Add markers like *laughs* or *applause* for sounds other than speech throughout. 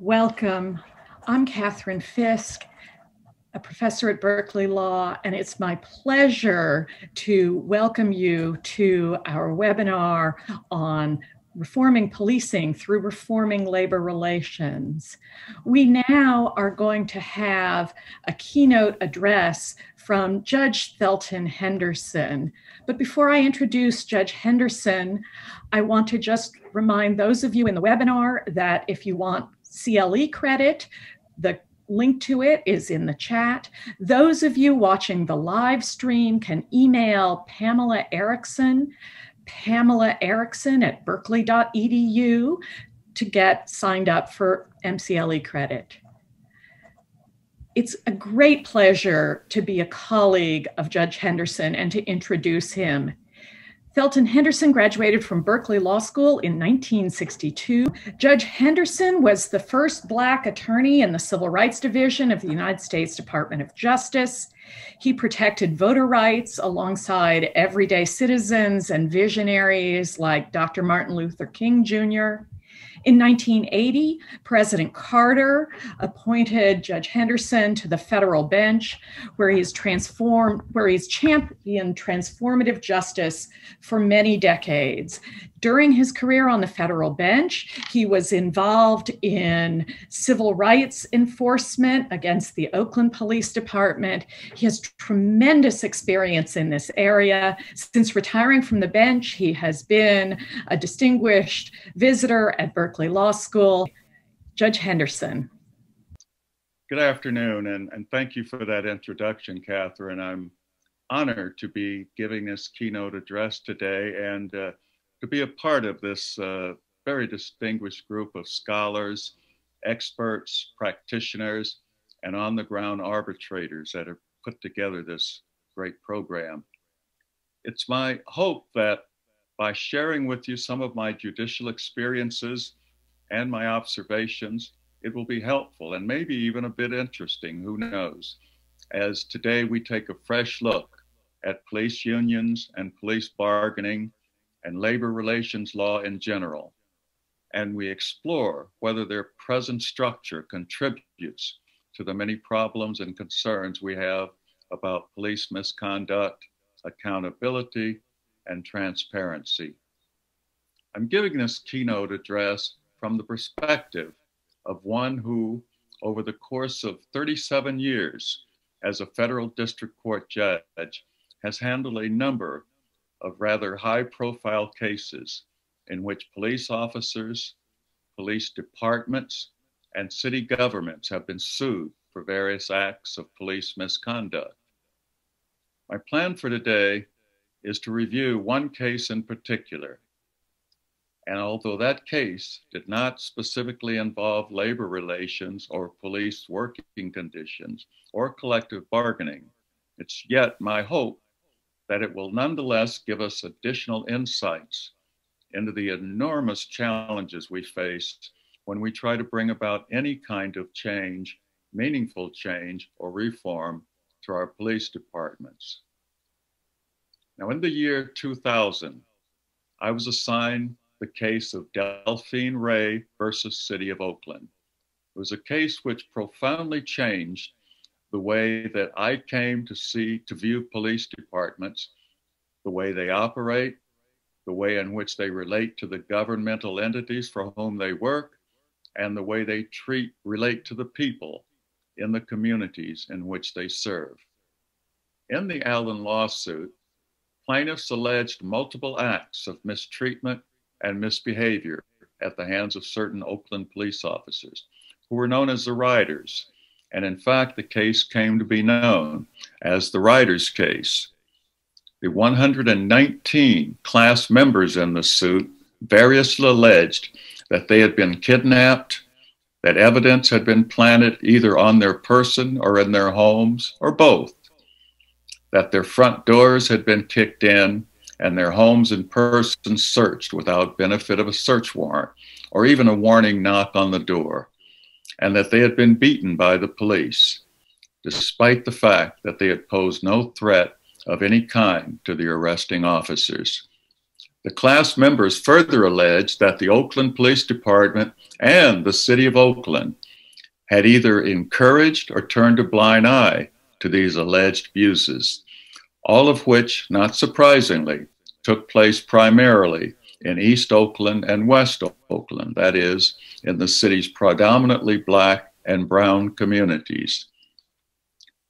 Welcome. I'm Catherine Fisk, a professor at Berkeley Law, and it's my pleasure to welcome you to our webinar on reforming policing through reforming labor relations. We now are going to have a keynote address from Judge Thelton Henderson. But before I introduce Judge Henderson, I want to just remind those of you in the webinar that if you want CLE credit, the link to it is in the chat. Those of you watching the live stream can email Pamela Erickson Pamela Erickson at berkeley.edu to get signed up for MCLE credit. It's a great pleasure to be a colleague of Judge Henderson and to introduce him. Thelton Henderson graduated from Berkeley Law School in 1962. Judge Henderson was the first Black attorney in the Civil Rights Division of the United States Department of Justice. He protected voter rights alongside everyday citizens and visionaries like Dr. Martin Luther King Jr. In 1980, President Carter appointed Judge Henderson to the federal bench, where he's transformed, where he's championed transformative justice for many decades. During his career on the federal bench, he was involved in civil rights enforcement against the Oakland Police Department. He has tremendous experience in this area. Since retiring from the bench, he has been a distinguished visitor at Berkeley Law School. Judge Henderson. Good afternoon, and, and thank you for that introduction, Catherine. I'm honored to be giving this keynote address today and uh, to be a part of this uh, very distinguished group of scholars, experts, practitioners, and on the ground arbitrators that have put together this great program. It's my hope that by sharing with you some of my judicial experiences and my observations, it will be helpful and maybe even a bit interesting, who knows, as today we take a fresh look at police unions and police bargaining and labor relations law in general. And we explore whether their present structure contributes to the many problems and concerns we have about police misconduct, accountability, and transparency. I'm giving this keynote address from the perspective of one who, over the course of 37 years as a federal district court judge, has handled a number of rather high profile cases in which police officers, police departments, and city governments have been sued for various acts of police misconduct. My plan for today is to review one case in particular. And although that case did not specifically involve labor relations or police working conditions or collective bargaining, it's yet my hope that it will nonetheless give us additional insights into the enormous challenges we face when we try to bring about any kind of change, meaningful change, or reform to our police departments. Now, in the year 2000, I was assigned the case of Delphine Ray versus City of Oakland. It was a case which profoundly changed the way that I came to see, to view police departments, the way they operate, the way in which they relate to the governmental entities for whom they work, and the way they treat, relate to the people in the communities in which they serve. In the Allen lawsuit, plaintiffs alleged multiple acts of mistreatment and misbehavior at the hands of certain Oakland police officers who were known as the Riders and in fact, the case came to be known as the Riders case. The 119 class members in the suit variously alleged that they had been kidnapped, that evidence had been planted either on their person or in their homes, or both, that their front doors had been kicked in and their homes and persons searched without benefit of a search warrant or even a warning knock on the door and that they had been beaten by the police, despite the fact that they had posed no threat of any kind to the arresting officers. The class members further alleged that the Oakland Police Department and the City of Oakland had either encouraged or turned a blind eye to these alleged abuses, all of which, not surprisingly, took place primarily in East Oakland and West Oakland, that is, in the city's predominantly black and brown communities.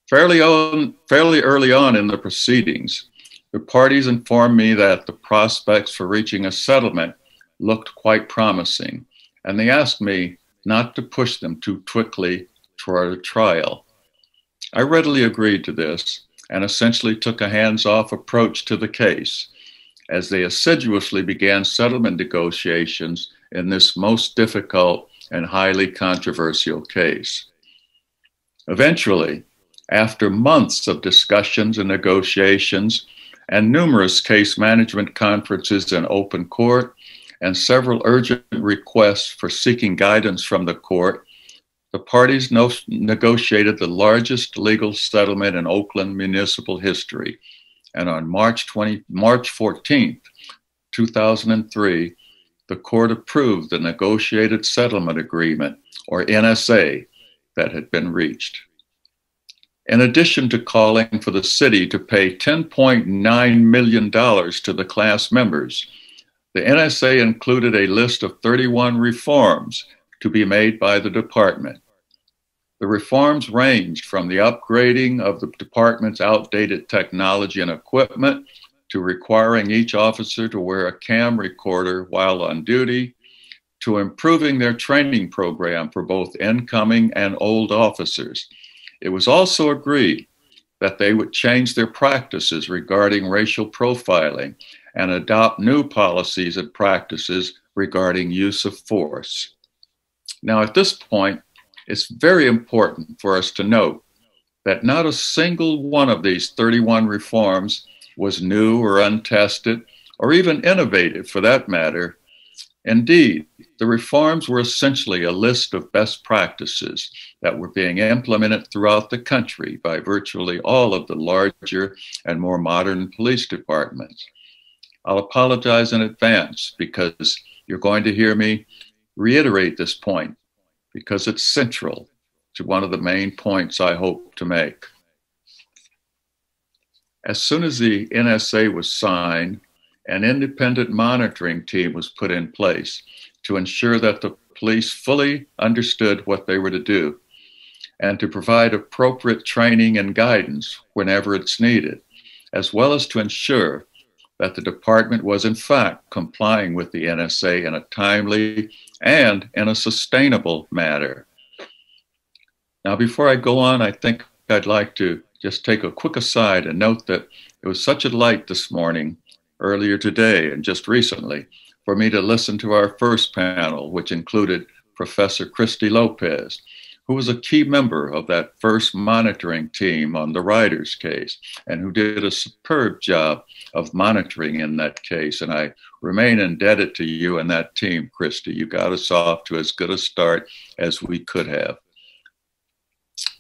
Fairly, on, fairly early on in the proceedings, the parties informed me that the prospects for reaching a settlement looked quite promising, and they asked me not to push them too quickly toward a trial. I readily agreed to this and essentially took a hands off approach to the case as they assiduously began settlement negotiations in this most difficult and highly controversial case. Eventually, after months of discussions and negotiations and numerous case management conferences in open court and several urgent requests for seeking guidance from the court, the parties no negotiated the largest legal settlement in Oakland municipal history. And on March 20, March 14th, 2003, the court approved the negotiated settlement agreement, or NSA, that had been reached. In addition to calling for the city to pay $10.9 million to the class members, the NSA included a list of 31 reforms to be made by the department. The reforms ranged from the upgrading of the department's outdated technology and equipment to requiring each officer to wear a cam recorder while on duty, to improving their training program for both incoming and old officers. It was also agreed that they would change their practices regarding racial profiling and adopt new policies and practices regarding use of force. Now, at this point, it's very important for us to note that not a single one of these 31 reforms was new or untested or even innovative for that matter. Indeed, the reforms were essentially a list of best practices that were being implemented throughout the country by virtually all of the larger and more modern police departments. I'll apologize in advance because you're going to hear me reiterate this point because it's central to one of the main points I hope to make. As soon as the NSA was signed, an independent monitoring team was put in place to ensure that the police fully understood what they were to do and to provide appropriate training and guidance whenever it's needed, as well as to ensure that the department was in fact complying with the NSA in a timely and in a sustainable manner. Now, before I go on, I think I'd like to just take a quick aside and note that it was such a delight this morning, earlier today, and just recently, for me to listen to our first panel, which included Professor Christy Lopez, who was a key member of that first monitoring team on the Riders case and who did a superb job of monitoring in that case. And I remain indebted to you and that team, Christy. You got us off to as good a start as we could have.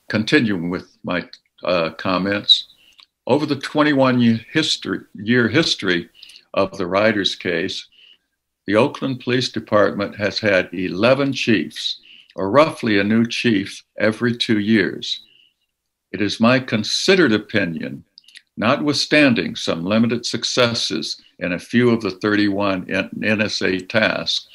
Continuing with my uh, comments, over the 21 year history, year history of the Riders case, the Oakland Police Department has had 11 chiefs or roughly a new chief every two years. It is my considered opinion, notwithstanding some limited successes in a few of the 31 NSA tasks,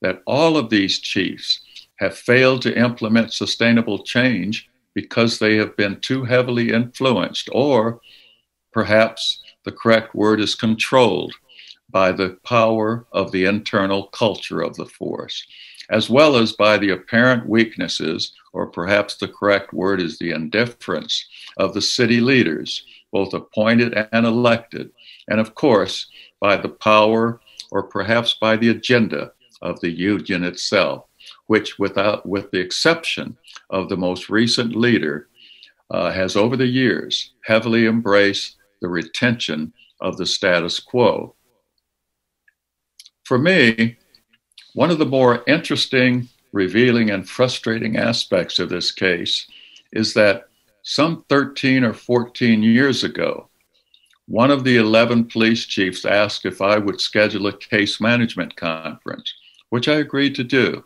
that all of these chiefs have failed to implement sustainable change because they have been too heavily influenced, or perhaps the correct word is controlled by the power of the internal culture of the force as well as by the apparent weaknesses, or perhaps the correct word is the indifference of the city leaders, both appointed and elected, and of course, by the power or perhaps by the agenda of the union itself, which, without, with the exception of the most recent leader, uh, has over the years heavily embraced the retention of the status quo. For me, one of the more interesting, revealing, and frustrating aspects of this case is that some 13 or 14 years ago, one of the 11 police chiefs asked if I would schedule a case management conference, which I agreed to do.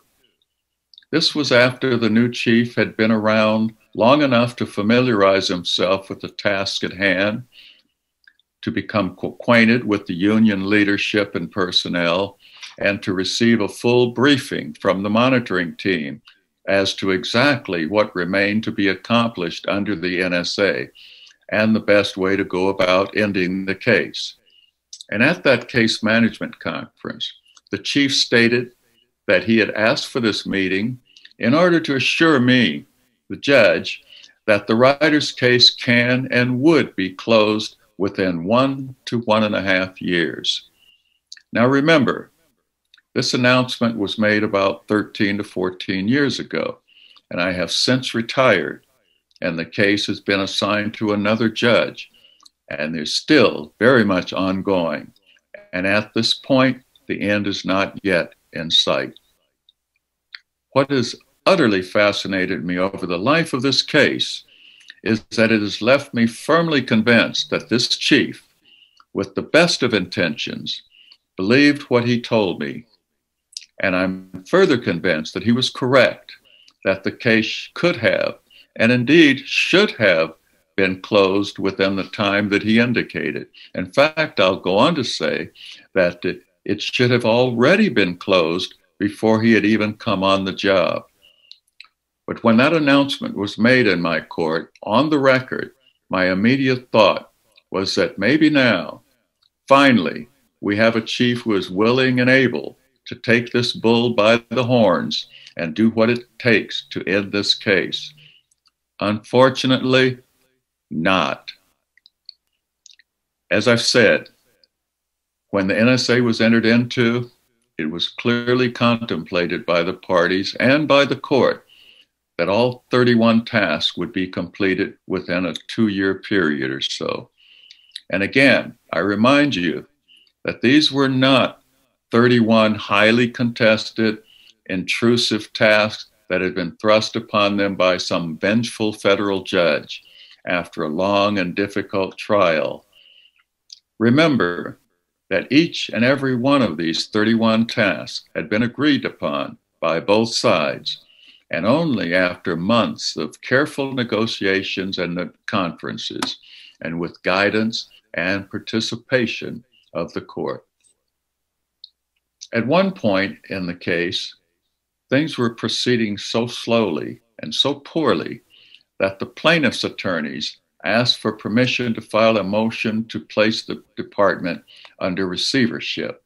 This was after the new chief had been around long enough to familiarize himself with the task at hand, to become acquainted with the union leadership and personnel, and to receive a full briefing from the monitoring team as to exactly what remained to be accomplished under the NSA and the best way to go about ending the case. And at that case management conference, the chief stated that he had asked for this meeting in order to assure me, the judge, that the Riders case can and would be closed within one to one and a half years. Now remember, this announcement was made about 13 to 14 years ago, and I have since retired, and the case has been assigned to another judge, and is still very much ongoing. And at this point, the end is not yet in sight. What has utterly fascinated me over the life of this case is that it has left me firmly convinced that this chief, with the best of intentions, believed what he told me and I'm further convinced that he was correct, that the case could have, and indeed should have, been closed within the time that he indicated. In fact, I'll go on to say that it should have already been closed before he had even come on the job. But when that announcement was made in my court on the record, my immediate thought was that maybe now, finally, we have a chief who is willing and able to take this bull by the horns and do what it takes to end this case. Unfortunately, not. As I've said, when the NSA was entered into, it was clearly contemplated by the parties and by the court that all 31 tasks would be completed within a two year period or so. And again, I remind you that these were not 31 highly contested, intrusive tasks that had been thrust upon them by some vengeful federal judge after a long and difficult trial. Remember that each and every one of these 31 tasks had been agreed upon by both sides, and only after months of careful negotiations and conferences, and with guidance and participation of the court. At one point in the case, things were proceeding so slowly and so poorly that the plaintiff's attorneys asked for permission to file a motion to place the department under receivership.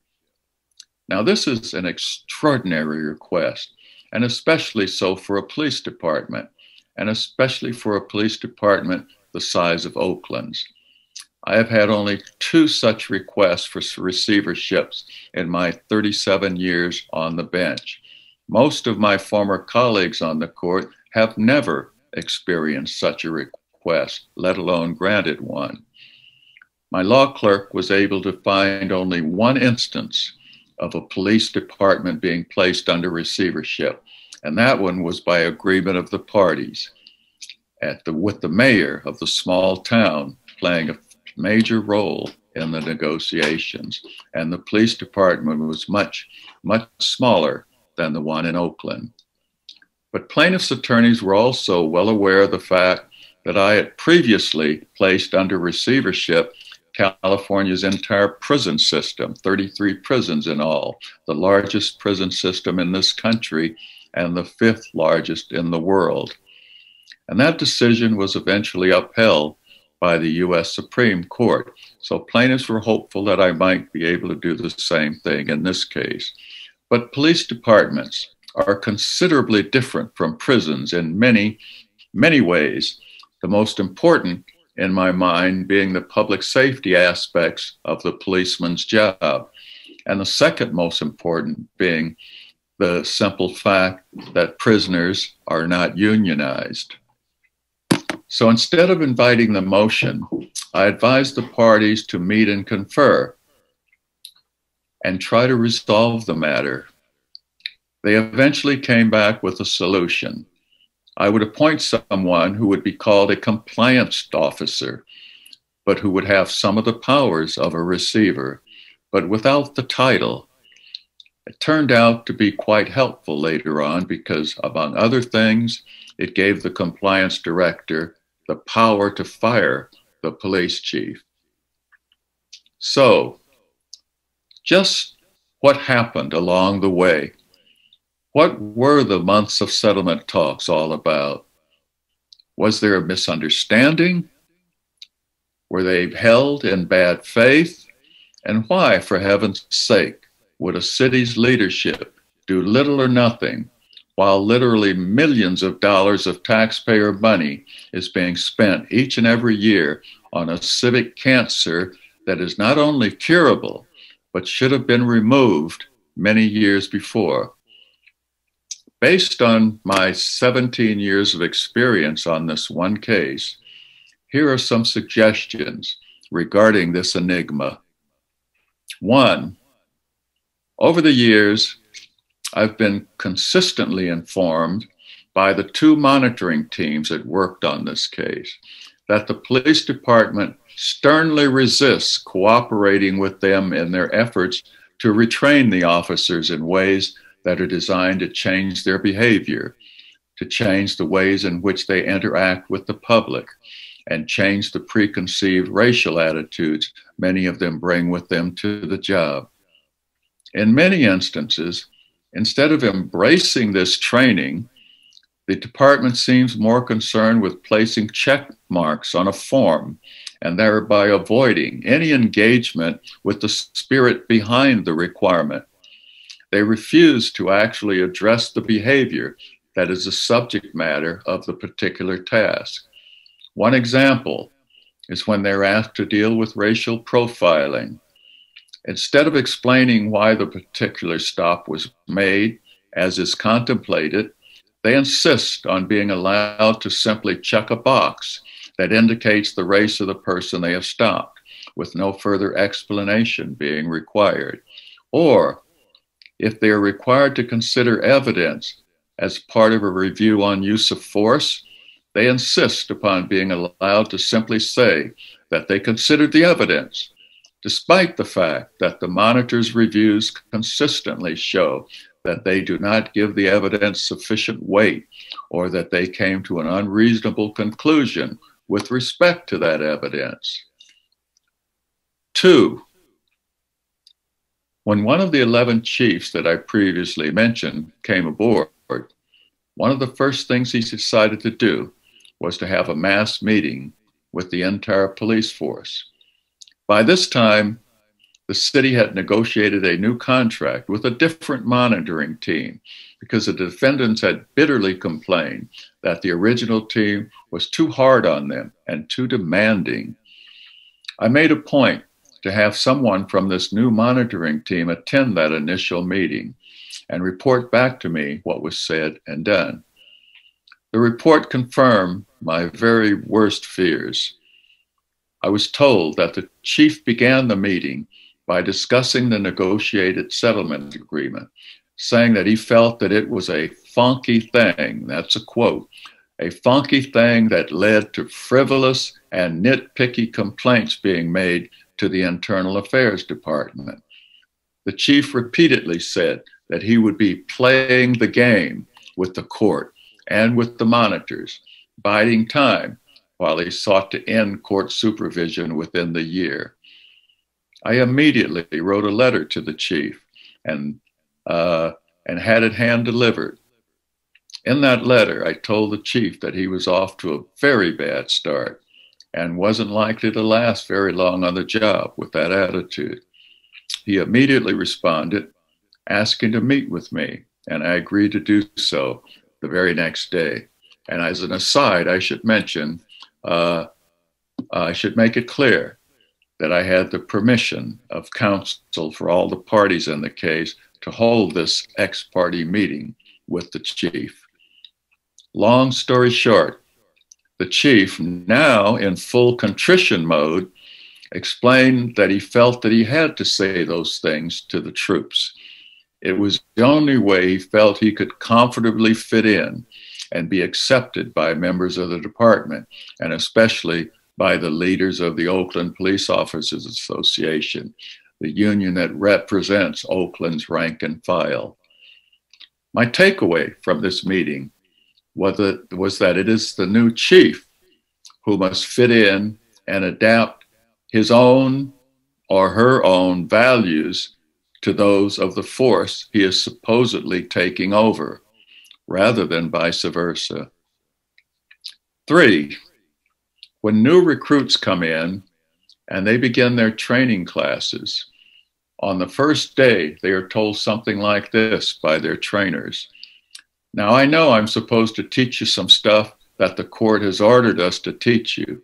Now, this is an extraordinary request, and especially so for a police department, and especially for a police department the size of Oakland's. I have had only two such requests for receiverships in my 37 years on the bench. Most of my former colleagues on the court have never experienced such a request, let alone granted one. My law clerk was able to find only one instance of a police department being placed under receivership, and that one was by agreement of the parties at the, with the mayor of the small town playing a major role in the negotiations, and the police department was much, much smaller than the one in Oakland. But plaintiffs' attorneys were also well aware of the fact that I had previously placed under receivership California's entire prison system, 33 prisons in all, the largest prison system in this country and the fifth largest in the world. And that decision was eventually upheld by the US Supreme Court. So plaintiffs were hopeful that I might be able to do the same thing in this case. But police departments are considerably different from prisons in many, many ways. The most important, in my mind, being the public safety aspects of the policeman's job. And the second most important being the simple fact that prisoners are not unionized. So instead of inviting the motion, I advised the parties to meet and confer and try to resolve the matter. They eventually came back with a solution. I would appoint someone who would be called a compliance officer. but who would have some of the powers of a receiver, but without the title. It turned out to be quite helpful later on because, among other things, it gave the compliance director the power to fire the police chief. So, just what happened along the way? What were the months of settlement talks all about? Was there a misunderstanding? Were they held in bad faith? And why, for heaven's sake, would a city's leadership do little or nothing while literally millions of dollars of taxpayer money is being spent each and every year on a civic cancer that is not only curable, but should have been removed many years before. Based on my 17 years of experience on this one case, here are some suggestions regarding this enigma. One, over the years, I've been consistently informed by the two monitoring teams that worked on this case that the police department sternly resists cooperating with them in their efforts to retrain the officers in ways that are designed to change their behavior, to change the ways in which they interact with the public, and change the preconceived racial attitudes many of them bring with them to the job. In many instances, instead of embracing this training, the department seems more concerned with placing check marks on a form and thereby avoiding any engagement with the spirit behind the requirement. They refuse to actually address the behavior that is the subject matter of the particular task. One example is when they're asked to deal with racial profiling. Instead of explaining why the particular stop was made, as is contemplated, they insist on being allowed to simply check a box that indicates the race of the person they have stopped, with no further explanation being required. Or, if they are required to consider evidence as part of a review on use of force, they insist upon being allowed to simply say that they considered the evidence despite the fact that the monitor's reviews consistently show that they do not give the evidence sufficient weight or that they came to an unreasonable conclusion with respect to that evidence. Two, when one of the 11 chiefs that I previously mentioned came aboard, one of the first things he decided to do was to have a mass meeting with the entire police force. By this time, the city had negotiated a new contract with a different monitoring team because the defendants had bitterly complained that the original team was too hard on them and too demanding. I made a point to have someone from this new monitoring team attend that initial meeting and report back to me what was said and done. The report confirmed my very worst fears. I was told that the chief began the meeting by discussing the negotiated settlement agreement, saying that he felt that it was a funky thing. That's a quote. A funky thing that led to frivolous and nitpicky complaints being made to the Internal Affairs Department. The chief repeatedly said that he would be playing the game with the court and with the monitors, biding time while he sought to end court supervision within the year. I immediately wrote a letter to the chief and, uh, and had it hand delivered. In that letter, I told the chief that he was off to a very bad start and wasn't likely to last very long on the job with that attitude. He immediately responded, asking to meet with me, and I agreed to do so the very next day. And as an aside, I should mention, Uh, I should make it clear that I had the permission of counsel for all the parties in the case to hold this ex parte meeting with the chief. Long story short, the chief, now in full contrition mode, explained that he felt that he had to say those things to the troops. It was the only way he felt he could comfortably fit in and be accepted by members of the department, and especially by the leaders of the Oakland Police Officers Association, the union that represents Oakland's rank and file. My takeaway from this meeting was that, was that it is the new chief who must fit in and adapt his own or her own values to those of the force he is supposedly taking over, rather than vice versa. Three, when new recruits come in and they begin their training classes, on the first day they are told something like this by their trainers. Now, I know I'm supposed to teach you some stuff that the court has ordered us to teach you,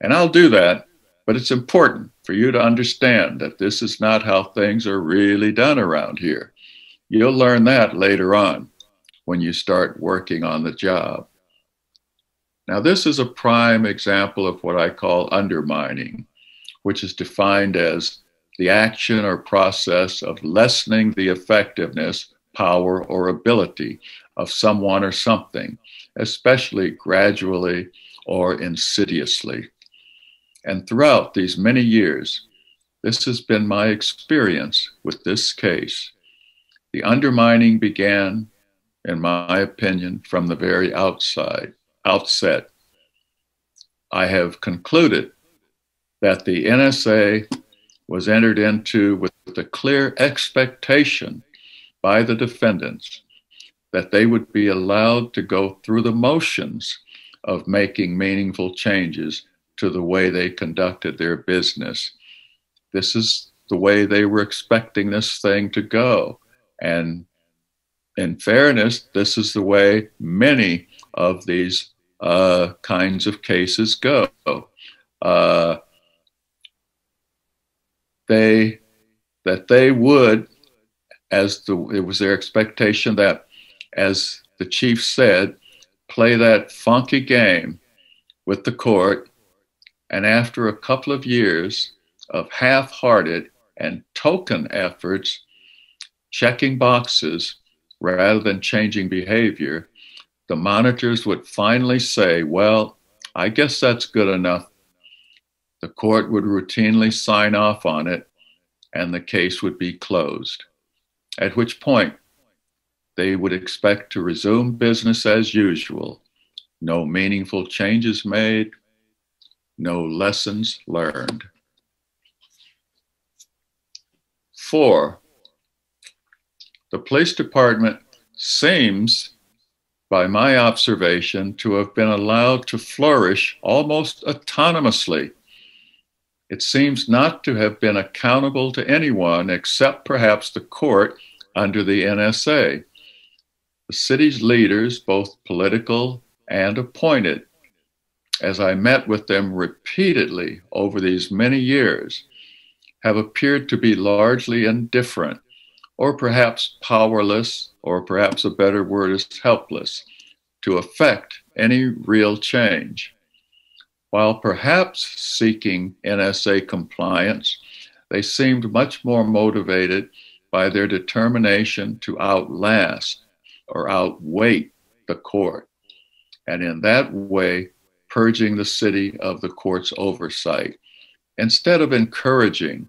and I'll do that but it's important for you to understand that this is not how things are really done around here. You'll learn that later on when you start working on the job. Now, this is a prime example of what I call undermining, which is defined as the action or process of lessening the effectiveness, power, or ability of someone or something, especially gradually or insidiously. And throughout these many years, this has been my experience with this case. The undermining began, in my opinion, from the very outside, outset. I have concluded that the NSA was entered into with the clear expectation by the defendants that they would be allowed to go through the motions of making meaningful changes to the way they conducted their business. This is the way they were expecting this thing to go. And in fairness, this is the way many of these uh, kinds of cases go. Uh, they that they would, as the it was their expectation that, as the chief said, play that funky game with the court and after a couple of years of half hearted and token efforts, checking boxes rather than changing behavior, the monitors would finally say, Well, I guess that's good enough. The court would routinely sign off on it and the case would be closed. At which point, they would expect to resume business as usual. No meaningful changes made, no lessons learned. Four, the police department seems, by my observation, to have been allowed to flourish almost autonomously. It seems not to have been accountable to anyone except perhaps the court under the NSA. The city's leaders, both political and appointed, as I met with them repeatedly over these many years, have appeared to be largely indifferent, or perhaps powerless, or perhaps a better word is helpless, to effect any real change. While perhaps seeking NSA compliance, they seemed much more motivated by their determination to outlast or outweight the court, and in that way purging the city of the court's oversight, instead of encouraging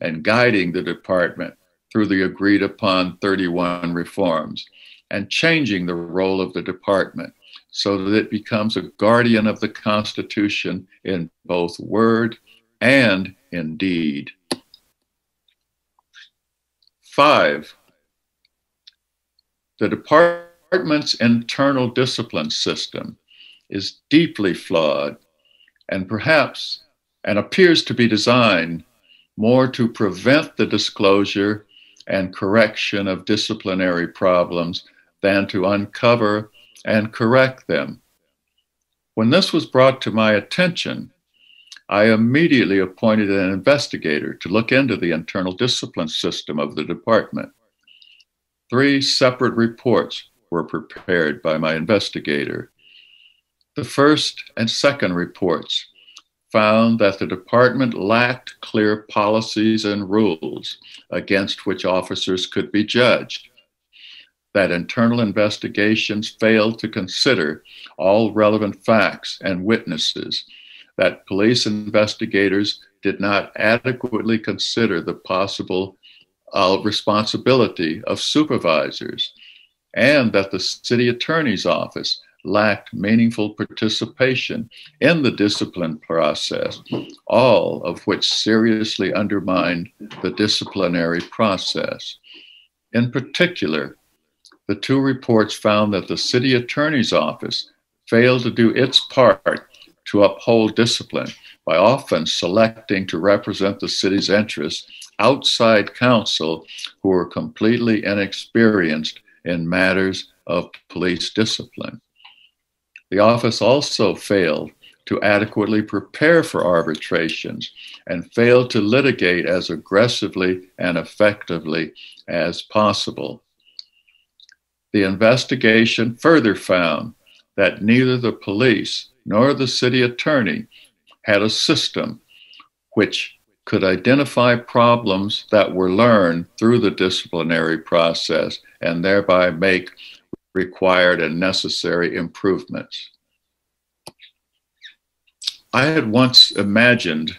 and guiding the department through the agreed upon 31 reforms and changing the role of the department so that it becomes a guardian of the Constitution in both word and in deed. Five, the department's internal discipline system is deeply flawed and perhaps and appears to be designed more to prevent the disclosure and correction of disciplinary problems than to uncover and correct them. When this was brought to my attention, I immediately appointed an investigator to look into the internal discipline system of the department. Three separate reports were prepared by my investigator the first and second reports found that the department lacked clear policies and rules against which officers could be judged, that internal investigations failed to consider all relevant facts and witnesses, that police investigators did not adequately consider the possible uh, responsibility of supervisors, and that the city attorney's office lacked meaningful participation in the discipline process, all of which seriously undermined the disciplinary process. In particular, the two reports found that the city attorney's office failed to do its part to uphold discipline by often selecting to represent the city's interests outside counsel who were completely inexperienced in matters of police discipline. The office also failed to adequately prepare for arbitrations and failed to litigate as aggressively and effectively as possible. The investigation further found that neither the police nor the city attorney had a system which could identify problems that were learned through the disciplinary process and thereby make required and necessary improvements. I had once imagined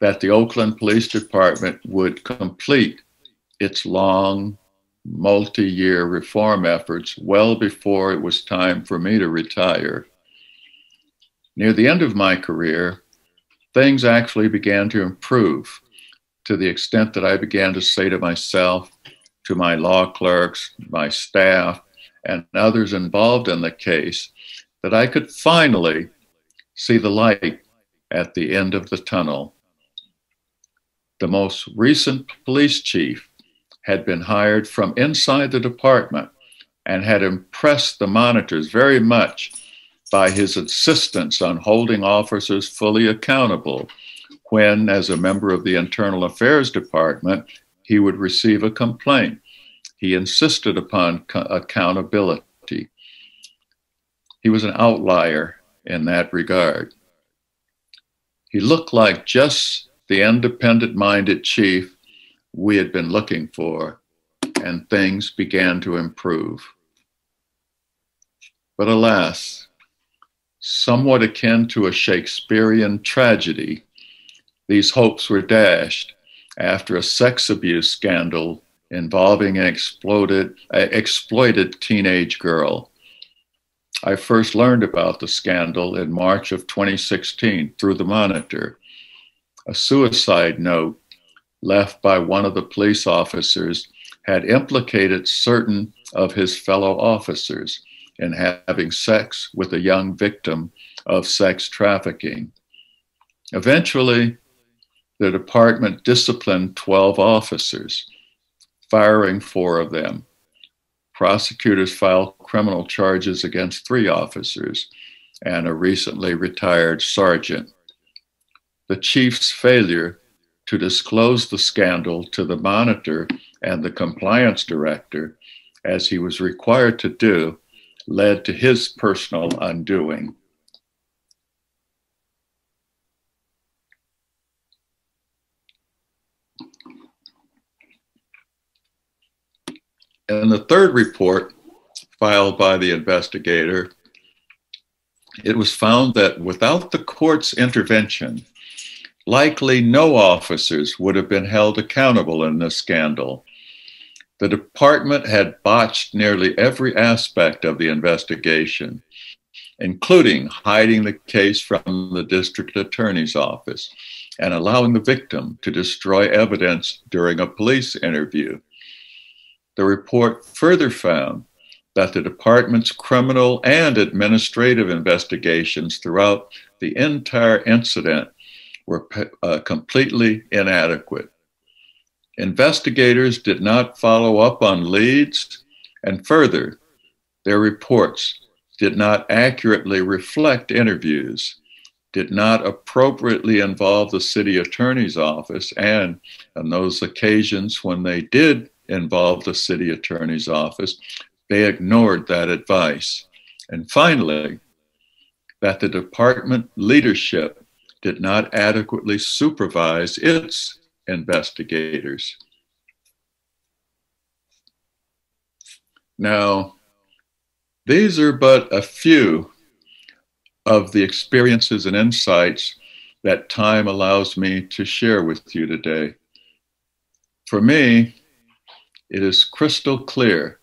that the Oakland Police Department would complete its long, multi year reform efforts well before it was time for me to retire. Near the end of my career, things actually began to improve to the extent that I began to say to myself, to my law clerks, my staff, and others involved in the case, that I could finally see the light at the end of the tunnel. The most recent police chief had been hired from inside the department and had impressed the monitors very much by his insistence on holding officers fully accountable when, as a member of the Internal Affairs Department, he would receive a complaint. He insisted upon accountability. He was an outlier in that regard. He looked like just the independent minded chief we had been looking for, and things began to improve. But alas, somewhat akin to a Shakespearean tragedy, these hopes were dashed after a sex abuse scandal involving an exploded, uh, exploited teenage girl. I first learned about the scandal in March of 2016 through the Monitor. A suicide note left by one of the police officers had implicated certain of his fellow officers in having sex with a young victim of sex trafficking. Eventually, the department disciplined 12 officers, firing four of them. Prosecutors filed criminal charges against three officers and a recently retired sergeant. The chief's failure to disclose the scandal to the monitor and the compliance director, as he was required to do, led to his personal undoing. In the third report filed by the investigator, it was found that without the court's intervention, likely no officers would have been held accountable in this scandal. The department had botched nearly every aspect of the investigation, including hiding the case from the district attorney's office and allowing the victim to destroy evidence during a police interview. The report further found that the department's criminal and administrative investigations throughout the entire incident were uh, completely inadequate. Investigators did not follow up on leads, and further, their reports did not accurately reflect interviews, did not appropriately involve the city attorney's office, and on those occasions when they did involve the city attorney's office, they ignored that advice. And finally, that the department leadership did not adequately supervise its investigators. Now, these are but a few of the experiences and insights that time allows me to share with you today. For me, it is crystal clear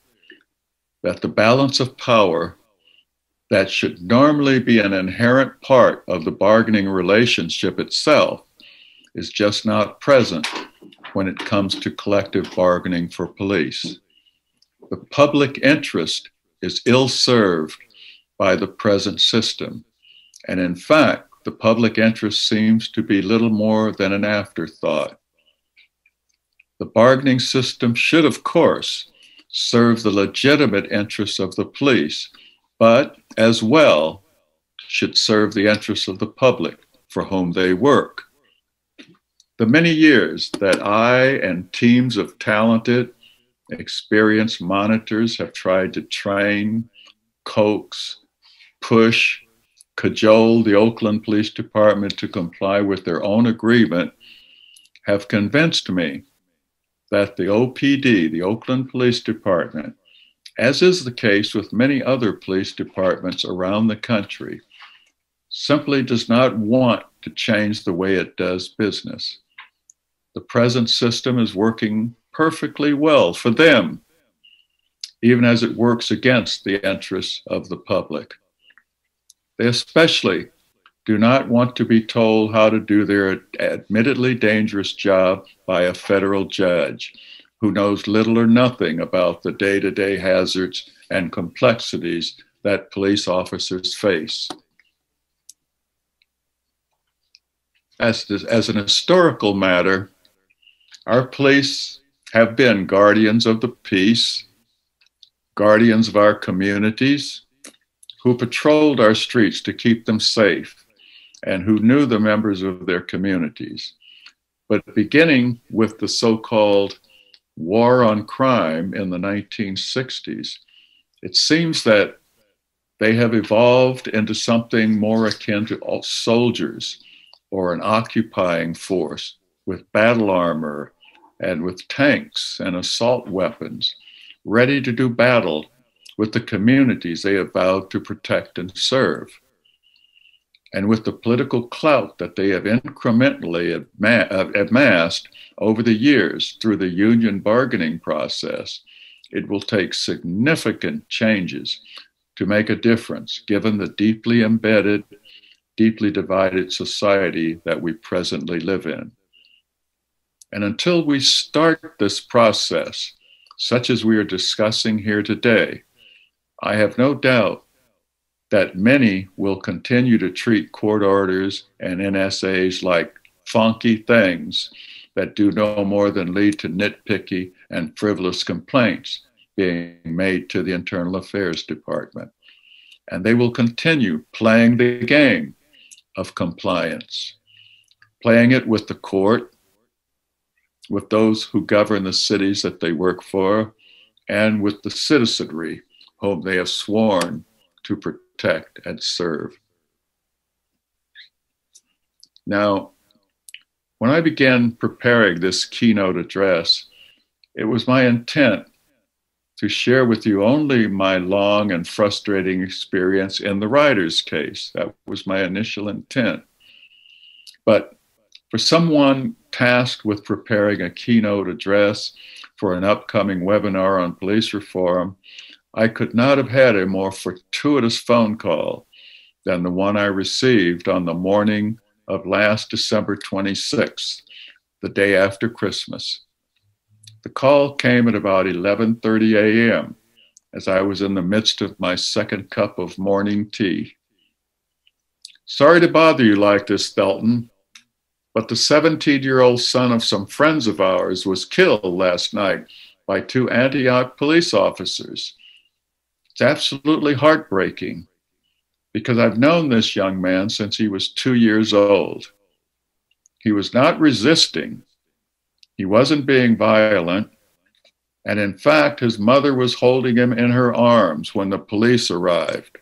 that the balance of power that should normally be an inherent part of the bargaining relationship itself is just not present when it comes to collective bargaining for police. The public interest is ill served by the present system. And in fact, the public interest seems to be little more than an afterthought. The bargaining system should, of course, serve the legitimate interests of the police, but as well should serve the interests of the public for whom they work. The many years that I and teams of talented, experienced monitors have tried to train, coax, push, cajole the Oakland Police Department to comply with their own agreement have convinced me that the OPD, the Oakland Police Department, as is the case with many other police departments around the country, simply does not want to change the way it does business. The present system is working perfectly well for them, even as it works against the interests of the public. They especially do not want to be told how to do their admittedly dangerous job by a federal judge who knows little or nothing about the day to day hazards and complexities that police officers face. As, as an historical matter, our police have been guardians of the peace, guardians of our communities, who patrolled our streets to keep them safe and who knew the members of their communities. But beginning with the so called war on crime in the 1960s, it seems that they have evolved into something more akin to soldiers or an occupying force with battle armor and with tanks and assault weapons, ready to do battle with the communities they have vowed to protect and serve. And with the political clout that they have incrementally amassed over the years through the union bargaining process, it will take significant changes to make a difference given the deeply embedded, deeply divided society that we presently live in. And until we start this process, such as we are discussing here today, I have no doubt that many will continue to treat court orders and NSAs like funky things that do no more than lead to nitpicky and frivolous complaints being made to the Internal Affairs Department. And they will continue playing the game of compliance, playing it with the court, with those who govern the cities that they work for, and with the citizenry whom they have sworn to protect and serve. Now, when I began preparing this keynote address, it was my intent to share with you only my long and frustrating experience in the Riders case. That was my initial intent. But for someone tasked with preparing a keynote address for an upcoming webinar on police reform, I could not have had a more fortuitous phone call than the one I received on the morning of last December 26th, the day after Christmas. The call came at about 11:30 a.m. as I was in the midst of my second cup of morning tea. Sorry to bother you like this, Thelton, but the 17 year old son of some friends of ours was killed last night by two Antioch police officers. It's absolutely heartbreaking because I've known this young man since he was two years old. He was not resisting, he wasn't being violent. And in fact, his mother was holding him in her arms when the police arrived.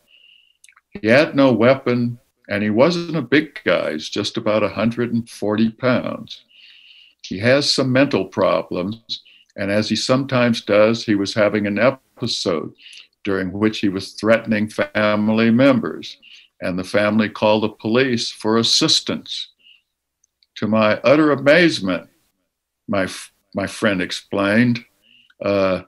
He had no weapon, and he wasn't a big guy, he's just about 140 pounds. He has some mental problems, and as he sometimes does, he was having an episode during which he was threatening family members and the family called the police for assistance. To my utter amazement, my, my friend explained, uh,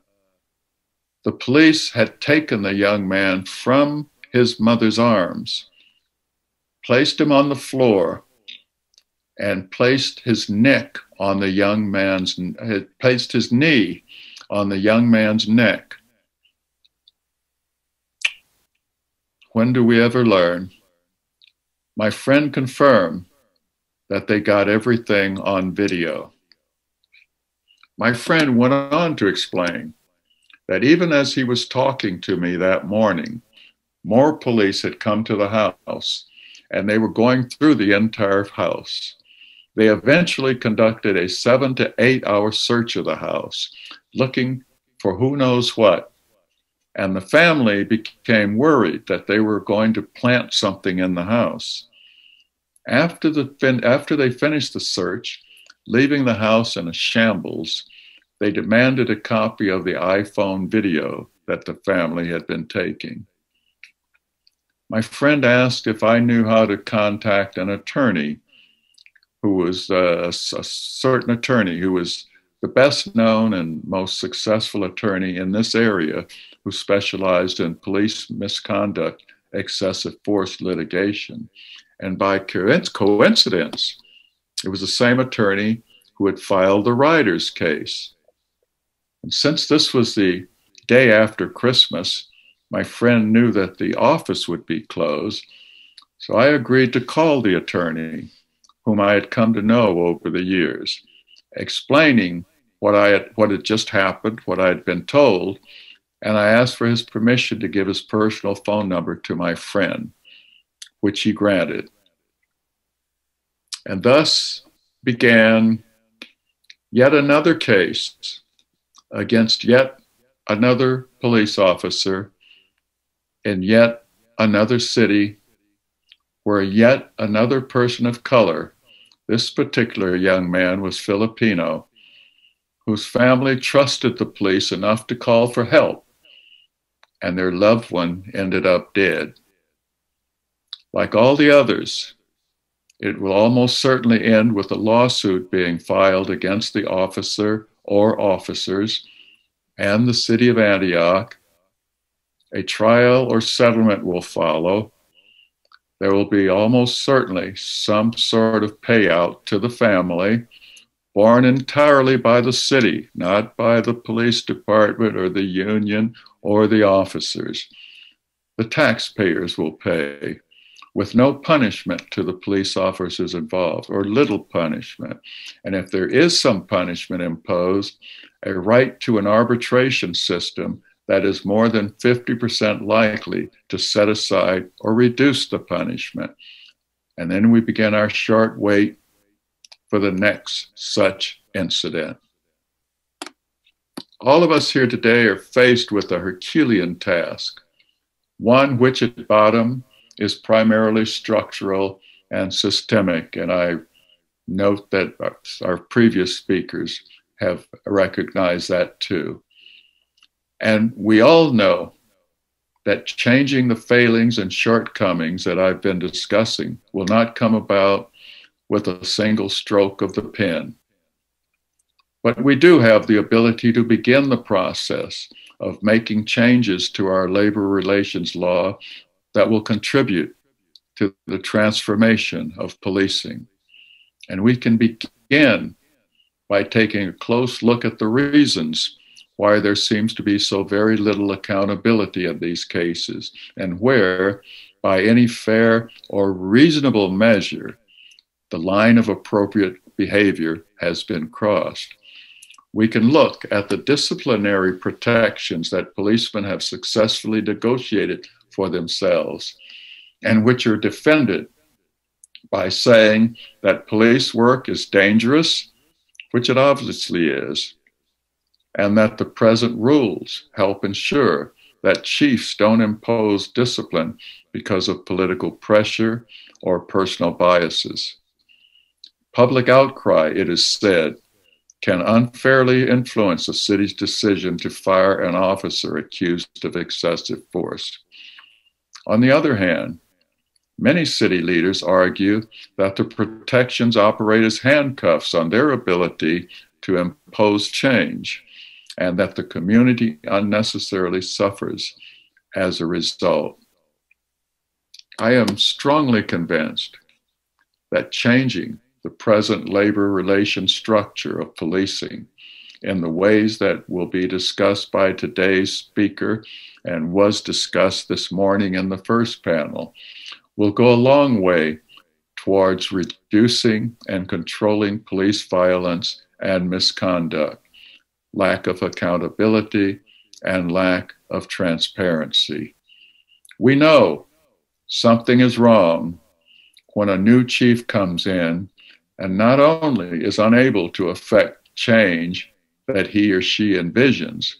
the police had taken the young man from his mother's arms, placed him on the floor, and placed his neck on the young man's, placed his knee on the young man's neck. When do we ever learn? My friend confirmed that they got everything on video. My friend went on to explain that even as he was talking to me that morning, more police had come to the house and they were going through the entire house. They eventually conducted a seven to eight hour search of the house, looking for who knows what. And the family became worried that they were going to plant something in the house. After, the fin- after they finished the search, leaving the house in a shambles, they demanded a copy of the iPhone video that the family had been taking. My friend asked if I knew how to contact an attorney who was uh, a, a certain attorney who was the best known and most successful attorney in this area who specialized in police misconduct, excessive force litigation. And by coincidence, it was the same attorney who had filed the Riders case. And since this was the day after Christmas, my friend knew that the office would be closed. So I agreed to call the attorney, whom I had come to know over the years, explaining what I had, what had just happened, what I had been told, and I asked for his permission to give his personal phone number to my friend, which he granted. And thus began yet another case against yet another police officer in yet another city where yet another person of color, this particular young man was Filipino, whose family trusted the police enough to call for help, and their loved one ended up dead. Like all the others, it will almost certainly end with a lawsuit being filed against the officer or officers and the city of Antioch. A trial or settlement will follow. There will be almost certainly some sort of payout to the family, borne entirely by the city, not by the police department or the union or the officers. The taxpayers will pay with no punishment to the police officers involved, or little punishment. And if there is some punishment imposed, a right to an arbitration system that is more than 50% likely to set aside or reduce the punishment. And then we begin our short wait for the next such incident. All of us here today are faced with a Herculean task, one which at bottom is primarily structural and systemic. And I note that our previous speakers have recognized that too. And we all know that changing the failings and shortcomings that I've been discussing will not come about with a single stroke of the pen. But we do have the ability to begin the process of making changes to our labor relations law that will contribute to the transformation of policing. And we can begin by taking a close look at the reasons why there seems to be so very little accountability in these cases and where, by any fair or reasonable measure, the line of appropriate behavior has been crossed. We can look at the disciplinary protections that policemen have successfully negotiated for themselves, and which are defended by saying that police work is dangerous, which it obviously is, and that the present rules help ensure that chiefs don't impose discipline because of political pressure or personal biases. Public outcry, it is said, can unfairly influence a city's decision to fire an officer accused of excessive force. On the other hand, Many city leaders argue that the protections operate as handcuffs on their ability to impose change and that the community unnecessarily suffers as a result. I am strongly convinced that changing the present labor relation structure of policing in the ways that will be discussed by today's speaker and was discussed this morning in the first panel will go a long way towards reducing and controlling police violence and misconduct, lack of accountability, and lack of transparency. We know something is wrong when a new chief comes in and not only is unable to effect change that he or she envisions,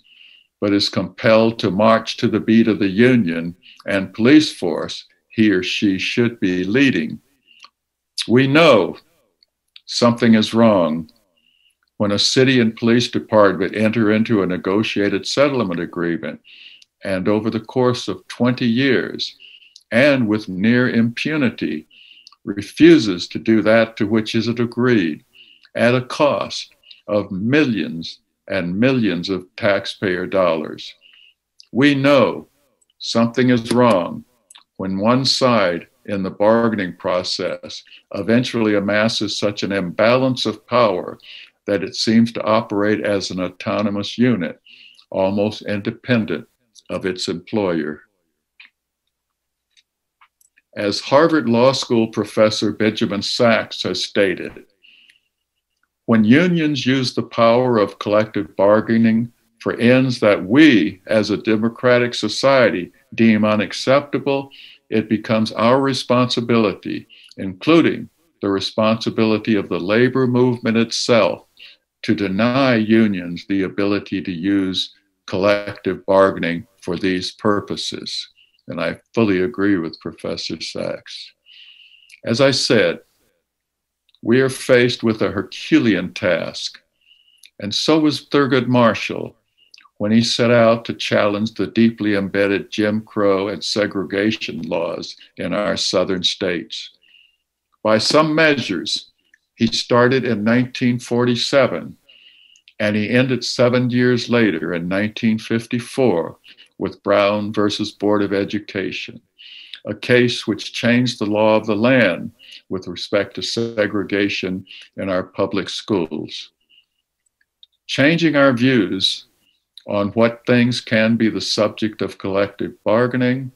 but is compelled to march to the beat of the union and police force he or she should be leading. We know something is wrong when a city and police department enter into a negotiated settlement agreement and over the course of 20 years and with near impunity refuses to do that to which is it agreed at a cost of millions and millions of taxpayer dollars. We know something is wrong when one side in the bargaining process eventually amasses such an imbalance of power that it seems to operate as an autonomous unit, almost independent of its employer. As Harvard Law School professor Benjamin Sachs has stated, when unions use the power of collective bargaining for ends that we, as a democratic society, deem unacceptable, it becomes our responsibility, including the responsibility of the labor movement itself, to deny unions the ability to use collective bargaining for these purposes. And I fully agree with Professor Sachs. As I said, we are faced with a Herculean task, and so was Thurgood Marshall when he set out to challenge the deeply embedded Jim Crow and segregation laws in our southern states. By some measures, he started in 1947 and he ended seven years later in 1954 with Brown versus Board of Education, a case which changed the law of the land with respect to segregation in our public schools. Changing our views on what things can be the subject of collective bargaining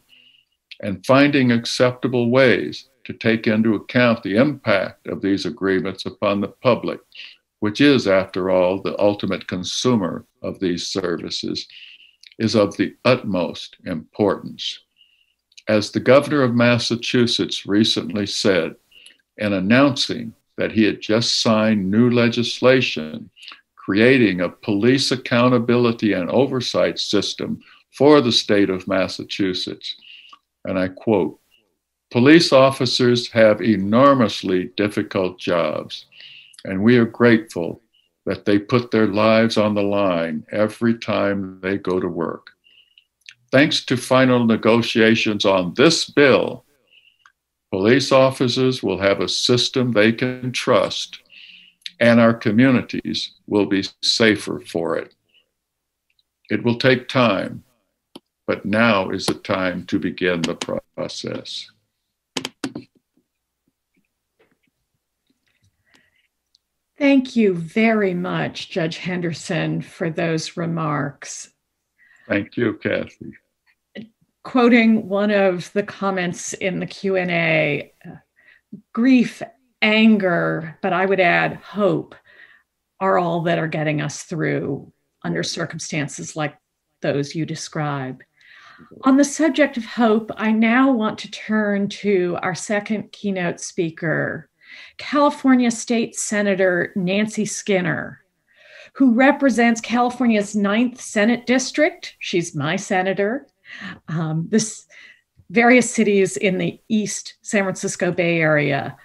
and finding acceptable ways to take into account the impact of these agreements upon the public, which is, after all, the ultimate consumer of these services, is of the utmost importance. As the governor of Massachusetts recently said in announcing that he had just signed new legislation creating a police accountability and oversight system for the state of Massachusetts. And I quote Police officers have enormously difficult jobs, and we are grateful that they put their lives on the line every time they go to work. Thanks to final negotiations on this bill, police officers will have a system they can trust and our communities will be safer for it. It will take time, but now is the time to begin the process. Thank you very much, Judge Henderson, for those remarks. Thank you, Kathy. Quoting one of the comments in the Q&A, grief anger, but I would add hope, are all that are getting us through under circumstances like those you describe. On the subject of hope, I now want to turn to our second keynote speaker, California State Senator Nancy Skinner, who represents California's ninth Senate district. She's my senator. Um, this various cities in the East San Francisco Bay Area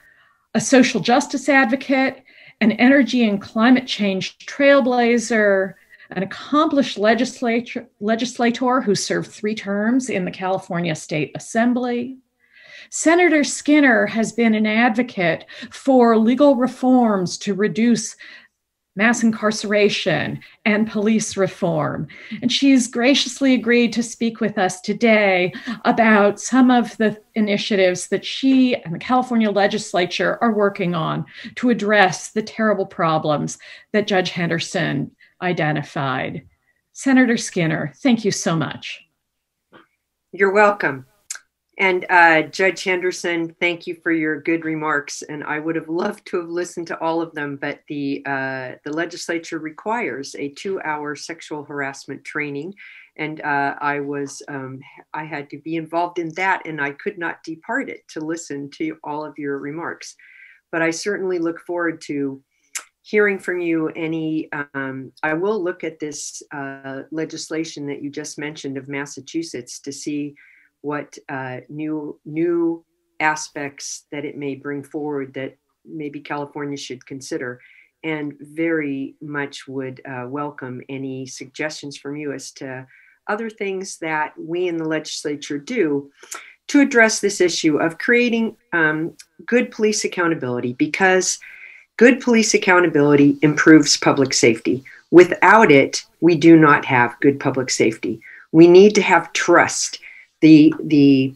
a social justice advocate, an energy and climate change trailblazer, an accomplished legislator, legislator who served three terms in the California State Assembly. Senator Skinner has been an advocate for legal reforms to reduce mass incarceration and police reform. And she's graciously agreed to speak with us today about some of the initiatives that she and the California legislature are working on to address the terrible problems that Judge Henderson identified. Senator Skinner, thank you so much. You're welcome. And uh, Judge Henderson, thank you for your good remarks. And I would have loved to have listened to all of them, but the uh, the legislature requires a two-hour sexual harassment training, and uh, I was um, I had to be involved in that, and I could not depart it to listen to all of your remarks. But I certainly look forward to hearing from you any um, i will look at this uh, legislation that you just mentioned of massachusetts to see what uh, new new aspects that it may bring forward that maybe California should consider, and very much would uh, welcome any suggestions from you as to other things that we in the legislature do to address this issue of creating um, good police accountability because good police accountability improves public safety. Without it, we do not have good public safety. We need to have trust the the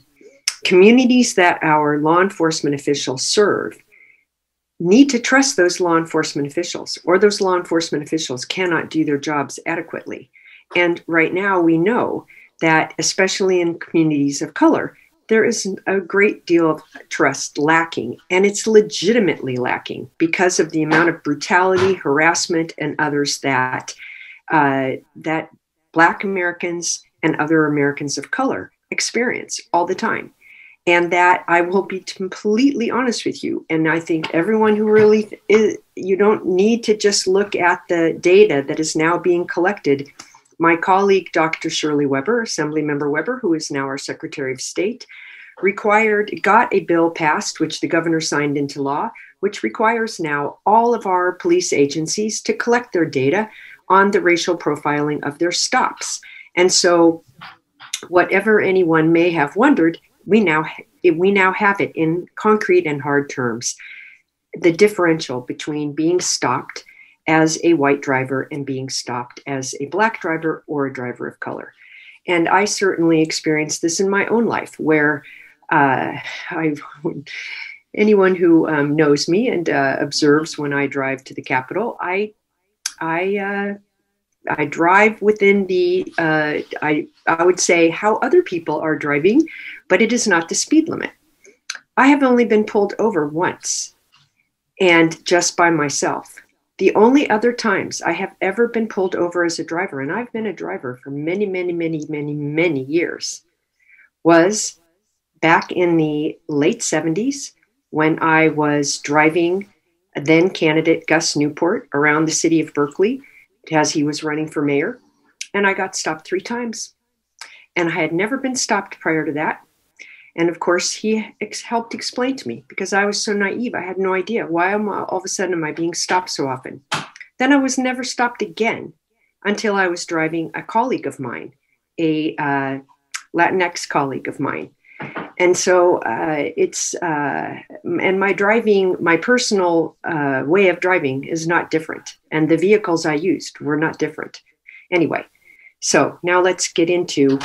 communities that our law enforcement officials serve need to trust those law enforcement officials or those law enforcement officials cannot do their jobs adequately. And right now we know that especially in communities of color there is a great deal of trust lacking and it's legitimately lacking because of the amount of brutality harassment and others that uh, that black americans and other americans of color experience all the time. And that I will be completely honest with you. And I think everyone who really, is, you don't need to just look at the data that is now being collected. My colleague, Dr. Shirley Weber, Assembly Member Weber, who is now our Secretary of State, required, got a bill passed, which the governor signed into law, which requires now all of our police agencies to collect their data on the racial profiling of their stops. And so whatever anyone may have wondered, we now we now have it in concrete and hard terms. The differential between being stopped as a white driver and being stopped as a black driver or a driver of color. And I certainly experienced this in my own life where uh, I, anyone who um, knows me and uh, observes when I drive to the Capitol, I, I uh, I drive within the uh, I I would say how other people are driving, but it is not the speed limit. I have only been pulled over once, and just by myself. The only other times I have ever been pulled over as a driver, and I've been a driver for many, many, many, many, many years, was back in the late 70s when I was driving then candidate Gus Newport around the city of Berkeley as he was running for mayor. And I got stopped three times. And I had never been stopped prior to that. And of course, he ex- helped explain to me because I was so naive. I had no idea why am I, all of a sudden am I being stopped so often. Then I was never stopped again until I was driving a colleague of mine, a uh, Latinx colleague of mine, and so uh, it's uh, and my driving my personal uh, way of driving is not different. And the vehicles i used were not different. Anyway so now let's get into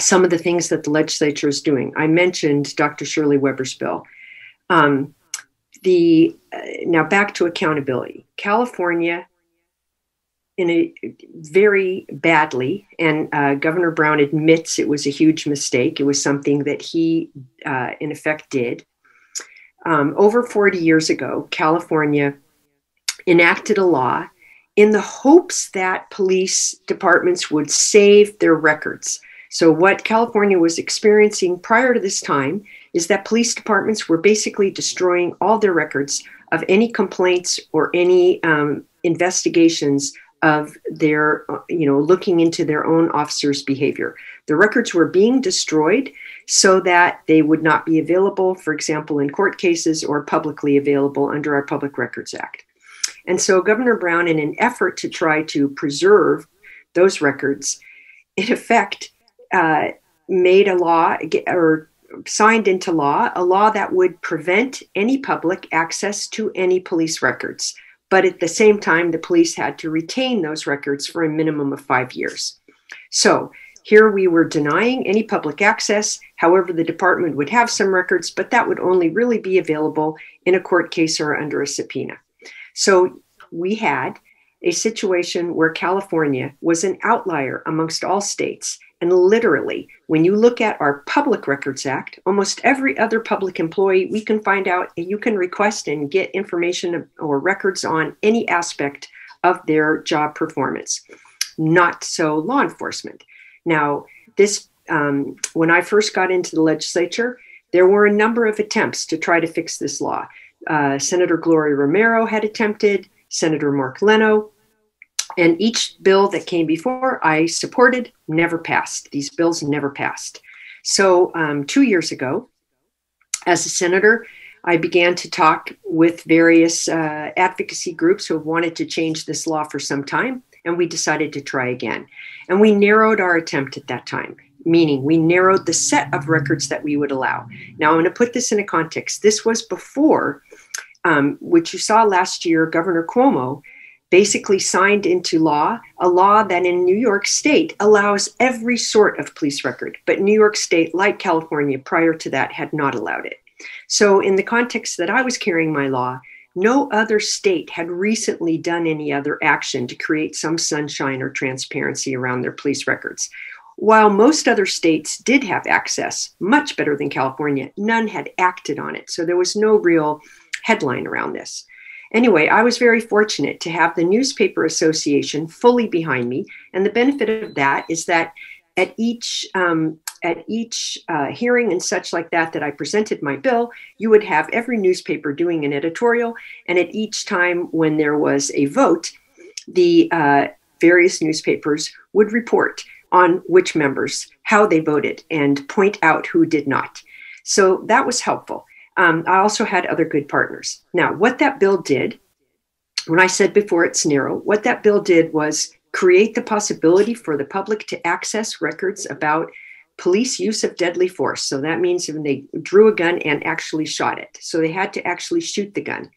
some of the things that the legislature is doing. I mentioned dr shirley weber's bill. Um, the uh, now back to accountability. California in a very badly, and uh, Governor Brown admits it was a huge mistake. It was something that he, uh, in effect, did. Um, over 40 years ago, California enacted a law in the hopes that police departments would save their records. So, what California was experiencing prior to this time is that police departments were basically destroying all their records of any complaints or any um, investigations of their, you know, looking into their own officers' behavior. The records were being destroyed so that they would not be available, for example, in court cases or publicly available under our Public Records Act. And so Governor Brown, in an effort to try to preserve those records, in effect, uh, made a law or signed into law a law that would prevent any public access to any police records. But at the same time, the police had to retain those records for a minimum of five years. So here we were denying any public access. However, the department would have some records, but that would only really be available in a court case or under a subpoena. So we had a situation where California was an outlier amongst all states and literally, when you look at our Public Records Act, almost every other public employee, we can find out, you can request and get information or records on any aspect of their job performance. Not so law enforcement. Now, this, um, when I first got into the legislature, there were a number of attempts to try to fix this law. Uh, Senator Gloria Romero had attempted, Senator Mark Leno, and each bill that came before, I supported, never passed. These bills never passed. So, um, two years ago, as a senator, I began to talk with various uh, advocacy groups who have wanted to change this law for some time, and we decided to try again. And we narrowed our attempt at that time, meaning we narrowed the set of records that we would allow. Now, I'm going to put this in a context. This was before, um, which you saw last year, Governor Cuomo basically signed into law a law that in New York State allows every sort of police record, but New York State, like California prior to that, had not allowed it. So, in the context that I was carrying my law, no other state had recently done any other action to create some sunshine or transparency around their police records. While most other states did have access, much better than California, none had acted on it. So there was no real headline around this. Anyway, I was very fortunate to have the Newspaper Association fully behind me. And the benefit of that is that at each um, at each uh, hearing and such like that that I presented my bill, you would have every newspaper doing an editorial, and at each time when there was a vote, the uh, various newspapers would report on which members, how they voted, and point out who did not. So that was helpful. Um, I also had other good partners. Now, what that bill did, when I said before it's narrow, what that bill did was create the possibility for the public to access records about police use of deadly force. So that means when they drew a gun and actually shot it. So they had to actually shoot the gun.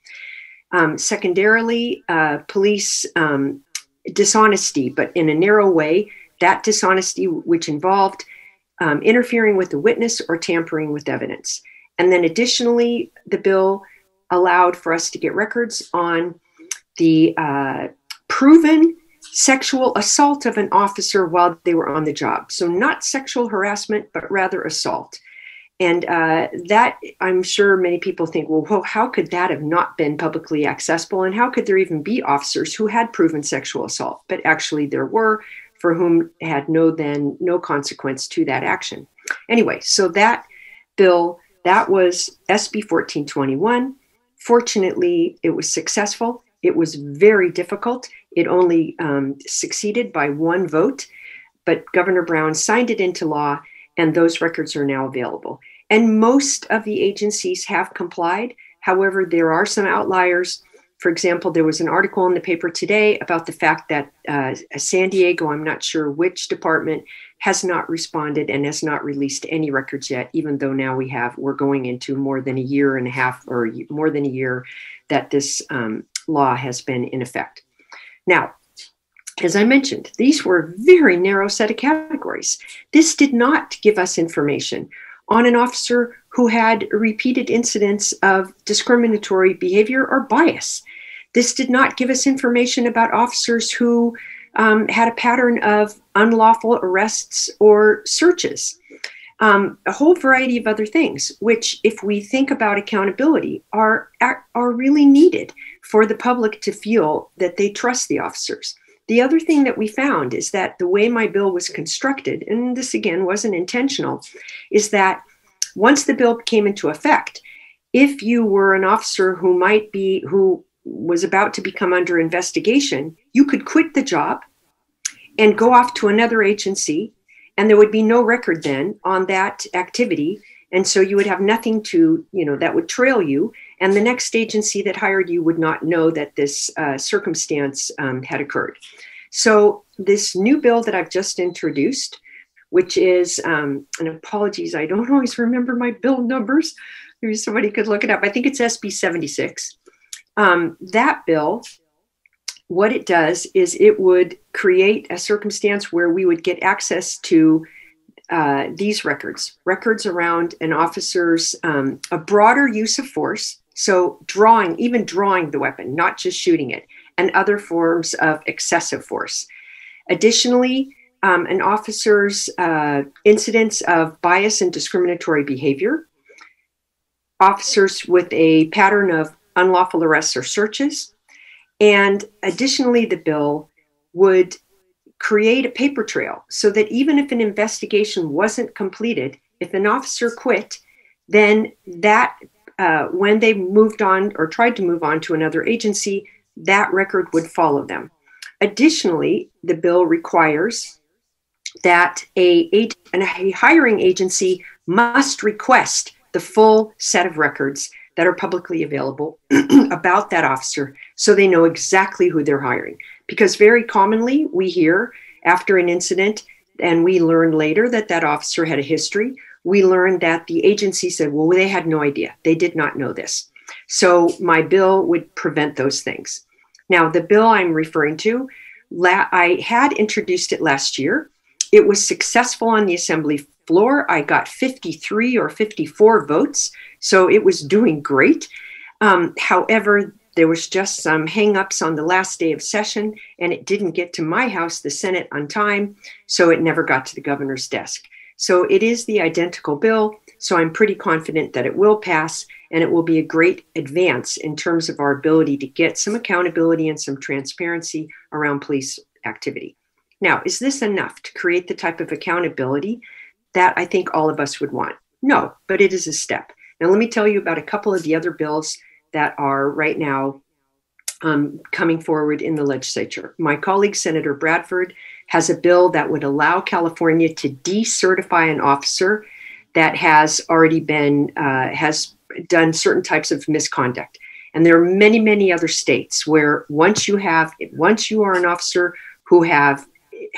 Um, secondarily, uh, police um, dishonesty, but in a narrow way, that dishonesty which involved um, interfering with the witness or tampering with evidence. And then additionally, the bill allowed for us to get records on the uh, proven sexual assault of an officer while they were on the job. So, not sexual harassment, but rather assault. And uh, that, I'm sure many people think, well, well, how could that have not been publicly accessible? And how could there even be officers who had proven sexual assault? But actually, there were for whom had no then no consequence to that action. Anyway, so that bill that was SB 1421. Fortunately, it was successful. It was very difficult. It only um, succeeded by one vote, but Governor Brown signed it into law, and those records are now available. And most of the agencies have complied. However, there are some outliers. For example, there was an article in the paper today about the fact that uh, San Diego, I'm not sure which department, has not responded and has not released any records yet, even though now we have, we're going into more than a year and a half or more than a year that this um, law has been in effect. Now, as I mentioned, these were a very narrow set of categories. This did not give us information on an officer who had repeated incidents of discriminatory behavior or bias. This did not give us information about officers who um, had a pattern of unlawful arrests or searches. Um, a whole variety of other things, which, if we think about accountability, are, are really needed for the public to feel that they trust the officers. The other thing that we found is that the way my bill was constructed, and this again wasn't intentional, is that once the bill came into effect, if you were an officer who might be, who was about to become under investigation, you could quit the job and go off to another agency, and there would be no record then on that activity. And so you would have nothing to, you know, that would trail you. And the next agency that hired you would not know that this uh, circumstance um, had occurred. So, this new bill that I've just introduced which is, um, and apologies, I don't *laughs* always remember my bill numbers. Maybe somebody could look it up. I think it's SB 76. Um, that bill, what it does is it would create a circumstance where we would get access to uh, these records, records around an officer's um, a broader use of force. So drawing, even drawing the weapon, not just shooting it, and other forms of excessive force. Additionally, um, an officer's uh, incidents of bias and discriminatory behavior, officers with a pattern of unlawful arrests or searches, and additionally, the bill would create a paper trail so that even if an investigation wasn't completed, if an officer quit, then that uh, when they moved on or tried to move on to another agency, that record would follow them. Additionally, the bill requires that a, a hiring agency must request the full set of records that are publicly available *clears throat* about that officer so they know exactly who they're hiring. Because very commonly we hear after an incident, and we learn later that that officer had a history, we learned that the agency said, well, they had no idea. They did not know this. So my bill would prevent those things. Now, the bill I'm referring to, I had introduced it last year. It was successful on the assembly floor. I got 53 or 54 votes, so it was doing great. Um, however, there was just some hangups on the last day of session, and it didn't get to my house, the Senate, on time, so it never got to the governor's desk. So it is the identical bill, so I'm pretty confident that it will pass, and it will be a great advance in terms of our ability to get some accountability and some transparency around police activity. Now, is this enough to create the type of accountability that I think all of us would want? No, but it is a step. Now, let me tell you about a couple of the other bills that are right now um, coming forward in the legislature. My colleague, Senator Bradford, has a bill that would allow California to decertify an officer that has already been uh, has done certain types of misconduct. And there are many, many other states where once you have once you are an officer who have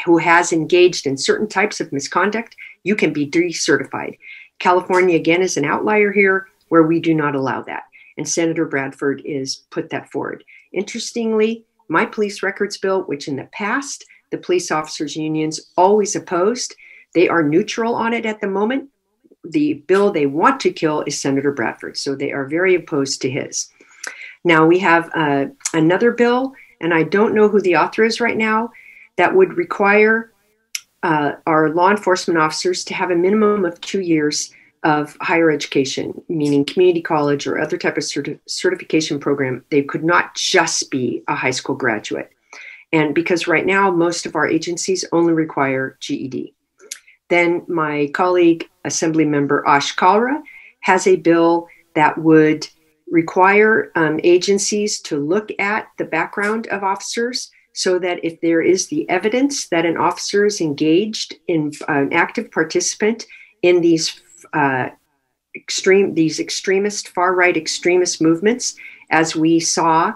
who has engaged in certain types of misconduct, you can be decertified. California again is an outlier here where we do not allow that and Senator Bradford is put that forward. Interestingly, my police records bill, which in the past the police officers unions always opposed, they are neutral on it at the moment. The bill they want to kill is Senator Bradford, so they are very opposed to his. Now we have uh, another bill, and I don't know who the author is right now, that would require uh, our law enforcement officers to have a minimum of two years of higher education, meaning community college or other type of certi- certification program, they could not just be a high school graduate. And because right now most of our agencies only require GED. Then my colleague, Assembly Member Ash Kalra, has a bill that would require um, agencies to look at the background of officers so that if there is the evidence that an officer is engaged in uh, an active participant in these uh, extreme these extremist far right extremist movements, as we saw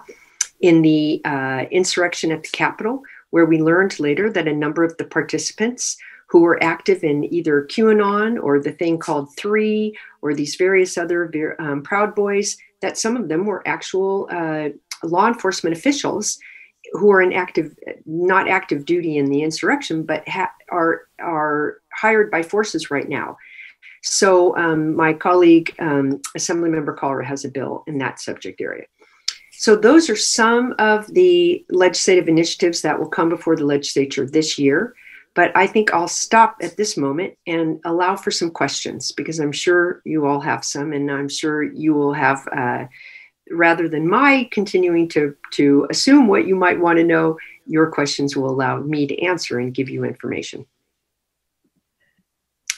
in the uh, insurrection at the Capitol, where we learned later that a number of the participants who were active in either QAnon or the thing called Three or these various other um, Proud Boys, that some of them were actual uh, law enforcement officials who are in active, not active duty in the insurrection, but ha- are are hired by forces right now so um, my colleague, um, Assemblymember Kalra, has a bill in that subject area. So those are some of the legislative initiatives that will come before the legislature this year. But I think I'll stop at this moment and allow for some questions because I'm sure you all have some, and I'm sure you will have. Uh, rather than my continuing to to assume what you might want to know, your questions will allow me to answer and give you information.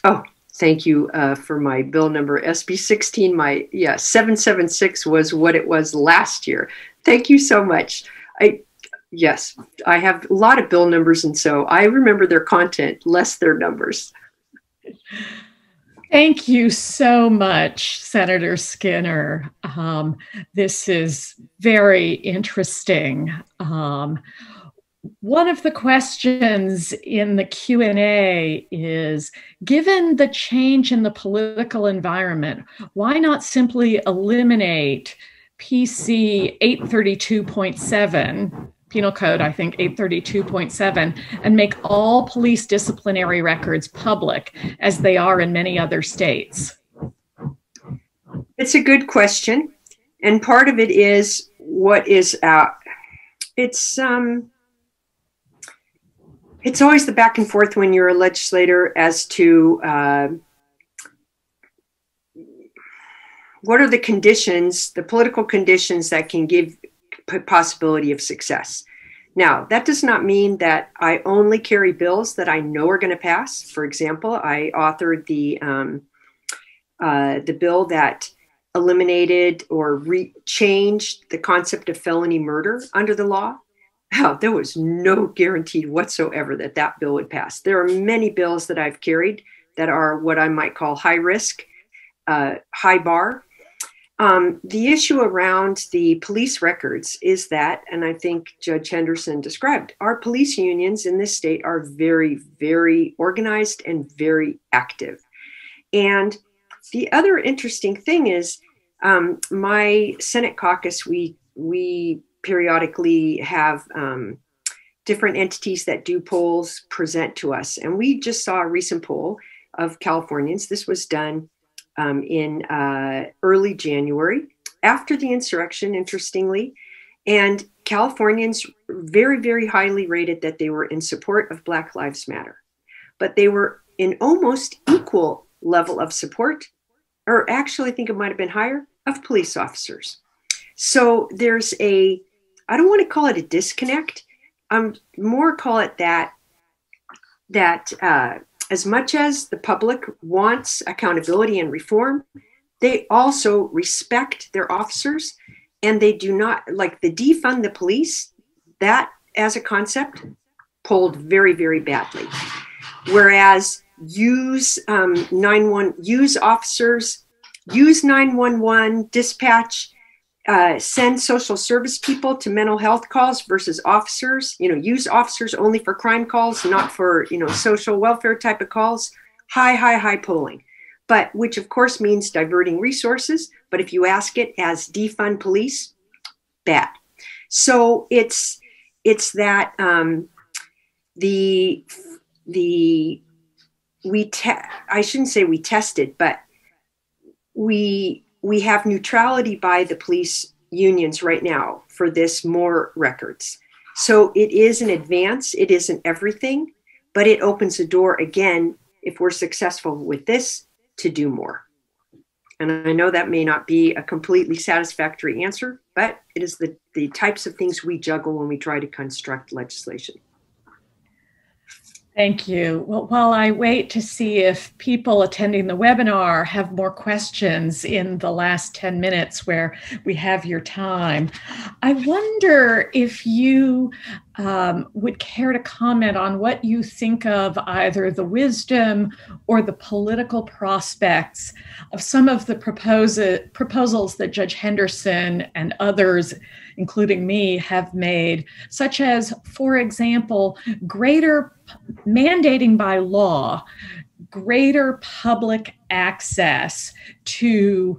Oh, thank you uh, for my bill number SB 16. My, yeah, 776 was what it was last year. Thank you so much. I, yes, I have a lot of bill numbers, and so I remember their content, less their numbers. *laughs* Thank you so much, Senator Skinner. Um, this is very interesting. Um, one of the questions in the q&a is given the change in the political environment why not simply eliminate pc 832.7 penal code i think 832.7 and make all police disciplinary records public as they are in many other states. It's a good question and part of it is what is out it's um it's always the back and forth when you're a legislator as to uh, what are the conditions, the political conditions that can give possibility of success. Now, that does not mean that I only carry bills that I know are going to pass. For example, I authored the um, uh, the bill that eliminated or re- changed the concept of felony murder under the law oh, there was no guarantee whatsoever that that bill would pass. There are many bills that I've carried that are what I might call high risk, uh, high bar. Um, the issue around the police records is that, and I think Judge Henderson described, our police unions in this state are very, very organized and very active. And the other interesting thing is, um, my Senate caucus, we we periodically have um, different entities that do polls present to us. And we just saw a recent poll of Californians. This was done um, in uh, early January after the insurrection, interestingly. And Californians very, very highly rated that they were in support of Black Lives Matter. But they were in almost equal level of support, or actually, I think it might have been higher, of police officers. So there's a I don't want to call it a disconnect. I'm more call it that that uh, as much as the public wants accountability and reform, they also respect their officers and they do not like the defund the police. That as a concept pulled very very badly, whereas use um, use officers use nine one one dispatch uh, send social service people to mental health calls versus officers you know use officers only for crime calls not for you know social welfare type of calls. High high high polling. But which of course means diverting resources but if you ask it as defund police bad. So it's it's that um, the the we te- i shouldn't say we tested but we we have neutrality by the police unions right now for this more records. So it is an advance, it isn't everything, but it opens the door again, if we're successful with this, to do more. And I know that may not be a completely satisfactory answer, but it is the, the types of things we juggle when we try to construct legislation. Thank you. Well, while I wait to see if people attending the webinar have more questions in the last 10 minutes where we have your time, I wonder if you um, would care to comment on what you think of either the wisdom or the political prospects of some of the proposals that Judge Henderson and others including me, have made, such as, for example, greater mandating by law, greater public access to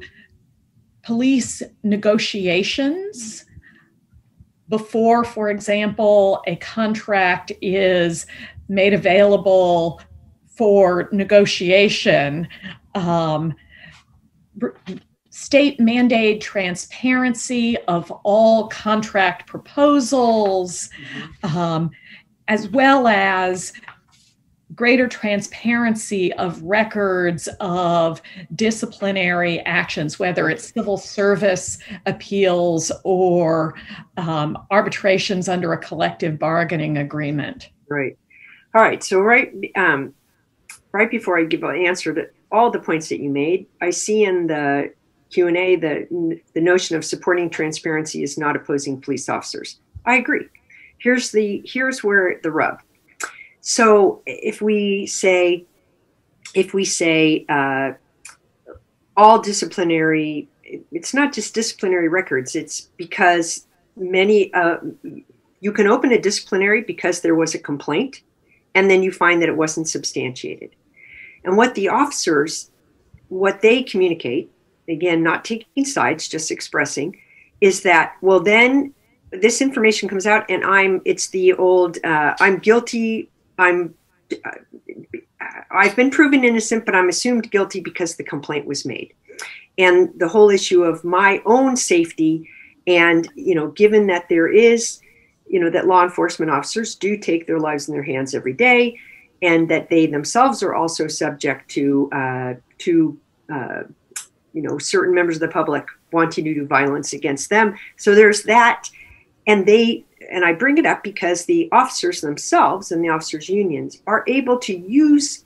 police negotiations before, for example, a contract is made available for negotiation. Um, state mandate transparency of all contract proposals, mm-hmm. um, as well as greater transparency of records of disciplinary actions, whether it's civil service appeals or um, arbitrations under a collective bargaining agreement. Right. All right. So right, um, right before I give an answer to all the points that you made, I see in the Q&A, the, the notion of supporting transparency is not opposing police officers. I agree. Here's the here's where the rub. So if we say if we say uh, all disciplinary, it's not just disciplinary records. It's because many uh, You can open a disciplinary because there was a complaint, and then you find that it wasn't substantiated. And what the officers, what they communicate, again, not taking sides, just expressing, is that, well, then this information comes out and I'm, it's the old, uh, I'm guilty, I'm, uh, I've been proven innocent, but I'm assumed guilty because the complaint was made. And the whole issue of my own safety and, you know, given that there is, you know, that law enforcement officers do take their lives in their hands every day and that they themselves are also subject to, uh, to, uh, you know, certain members of the public wanting to do violence against them. So there's that. And they, and I bring it up because the officers themselves and the officers' unions are able to use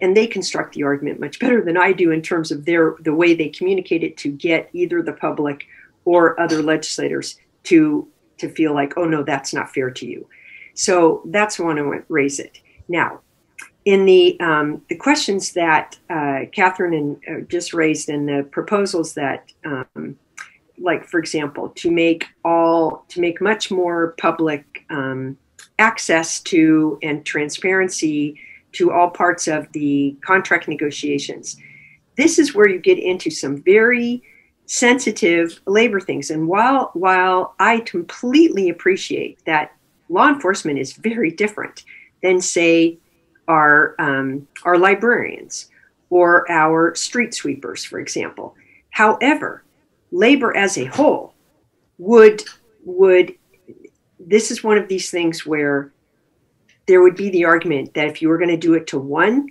and they construct the argument much better than I do in terms of their the way they communicate it to get either the public or other legislators to to feel like, oh no, that's not fair to you. So that's why I want to raise it. Now, in the um, the questions that uh, Catherine and, uh, just raised and the proposals that, um, like for example, to make all to make much more public um, access to and transparency to all parts of the contract negotiations. This is where you get into some very sensitive labor things. And while while I completely appreciate that law enforcement is very different than say our, um, our librarians or our street sweepers, for example. However, labor as a whole would would this is one of these things where there would be the argument that if you were going to do it to one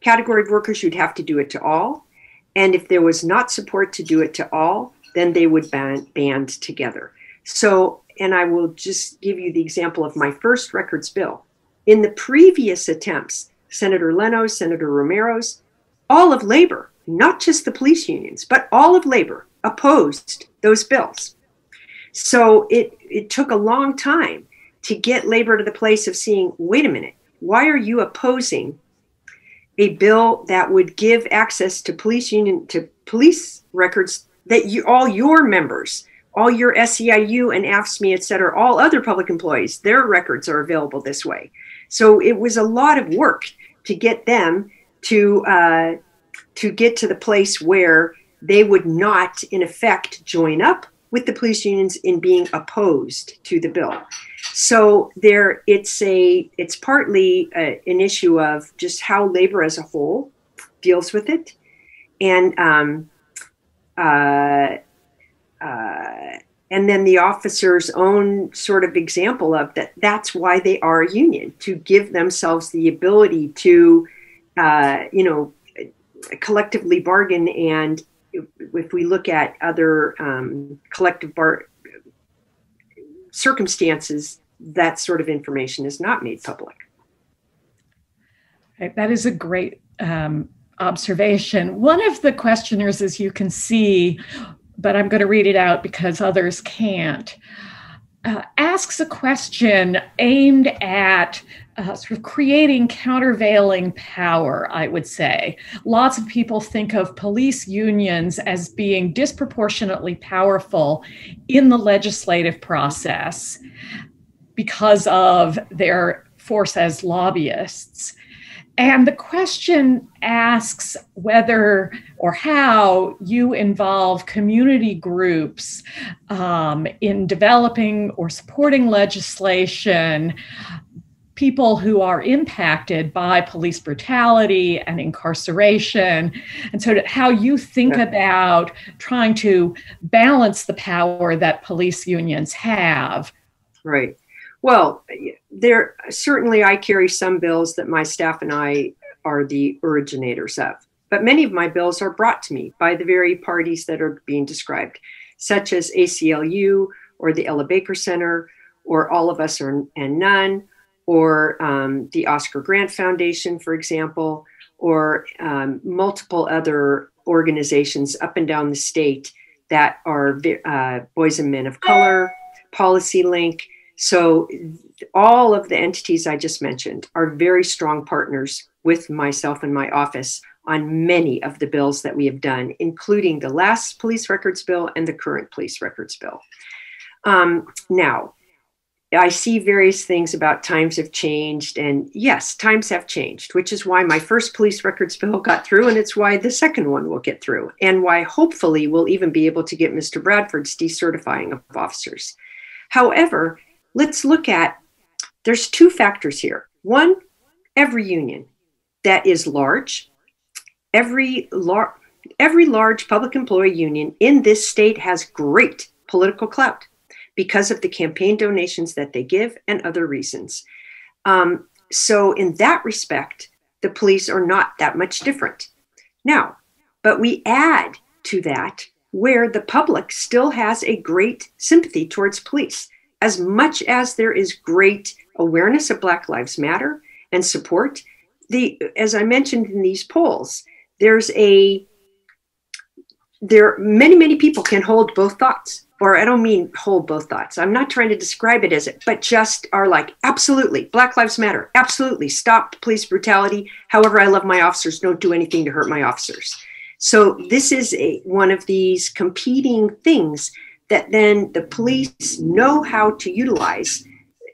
category of workers, you'd have to do it to all. And if there was not support to do it to all, then they would band, band together. So, and I will just give you the example of my first records bill. In the previous attempts, Senator Leno, Senator Romero's, all of labor, not just the police unions, but all of labor opposed those bills. So it, it took a long time to get labor to the place of seeing wait a minute, why are you opposing a bill that would give access to police union to police records that you all your members all your SEIU and AFSCME, et cetera, all other public employees, their records are available this way. So it was a lot of work to get them to uh, to get to the place where they would not, in effect, join up with the police unions in being opposed to the bill. So there, it's a it's partly a, an issue of just how labor as a whole deals with it, and um, uh, uh, and then the officer's own sort of example of that that's why they are a union to give themselves the ability to uh, you know collectively bargain and if we look at other um, collective bar circumstances that sort of information is not made public that is a great um, observation one of the questioners as you can see but I'm going to read it out because others can't. Uh, asks a question aimed at uh, sort of creating countervailing power, I would say. Lots of people think of police unions as being disproportionately powerful in the legislative process because of their force as lobbyists. And the question asks whether or how you involve community groups um, in developing or supporting legislation, people who are impacted by police brutality and incarceration, and so how you think about trying to balance the power that police unions have. Right. Well, there certainly I carry some bills that my staff and I are the originators of, but many of my bills are brought to me by the very parties that are being described, such as ACLU or the Ella Baker Center, or All of Us or, and None, or um, the Oscar Grant Foundation, for example, or um, multiple other organizations up and down the state that are uh, Boys and Men of Color, Policy Link, so, all of the entities I just mentioned are very strong partners with myself and my office on many of the bills that we have done, including the last police records bill and the current police records bill. Um, now, I see various things about times have changed. And yes, times have changed, which is why my first police records bill got through. And it's why the second one will get through. And why hopefully we'll even be able to get Mr. Bradford's decertifying of officers. However, let's look at there's two factors here. One, every union that is large, every large every large public employee union in this state has great political clout because of the campaign donations that they give and other reasons. Um, so, in that respect, the police are not that much different. Now, but we add to that where the public still has a great sympathy towards police. As much as there is great awareness of Black Lives Matter and support, the as I mentioned in these polls, there's a there many many people can hold both thoughts or i don't mean hold both thoughts. I'm not trying to describe it as it but just are like absolutely black lives matter absolutely stop police brutality. However i love my officers don't do anything to hurt my officers. So this is a, one of these competing things that then the police know how to utilize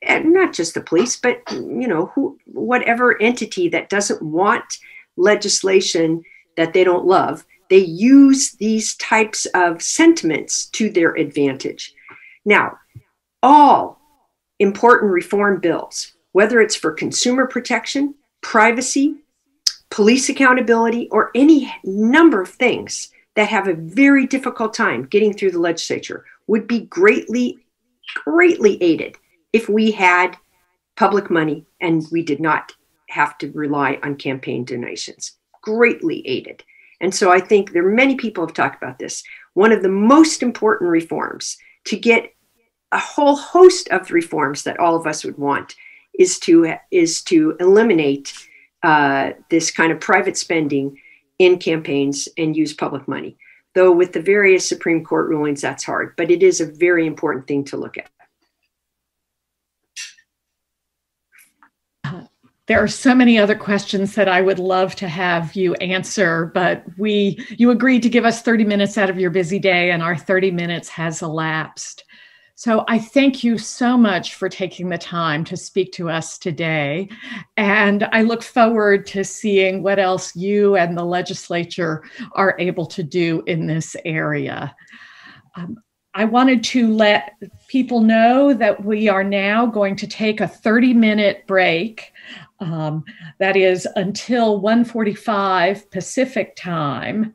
and not just the police but you know who whatever entity that doesn't want legislation that they don't love they use these types of sentiments to their advantage. Now, all important reform bills, whether it's for consumer protection, privacy, police accountability, or any number of things that have a very difficult time getting through the legislature, would be greatly, greatly aided if we had public money and we did not have to rely on campaign donations. Greatly aided. And so I think there are many people have talked about this. One of the most important reforms to get a whole host of reforms that all of us would want is to is to eliminate uh, this kind of private spending in campaigns and use public money. Though with the various Supreme Court rulings, that's hard, but it is a very important thing to look at. Uh, there are so many other questions that I would love to have you answer, but we you agreed to give us 30 minutes out of your busy day and our 30 minutes has elapsed. So I thank you so much for taking the time to speak to us today. And I look forward to seeing what else you and the legislature are able to do in this area. Um, I wanted to let people know that we are now going to take a 30 minute break. Um, that is until 1:45 Pacific time,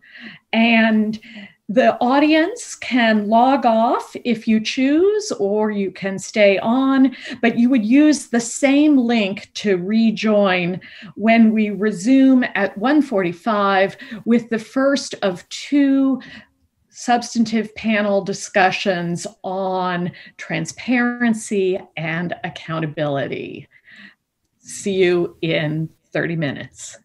and the audience can log off if you choose, or you can stay on, but you would use the same link to rejoin when we resume at 1:45 with the first of two substantive panel discussions on transparency and accountability. See you in 30 minutes.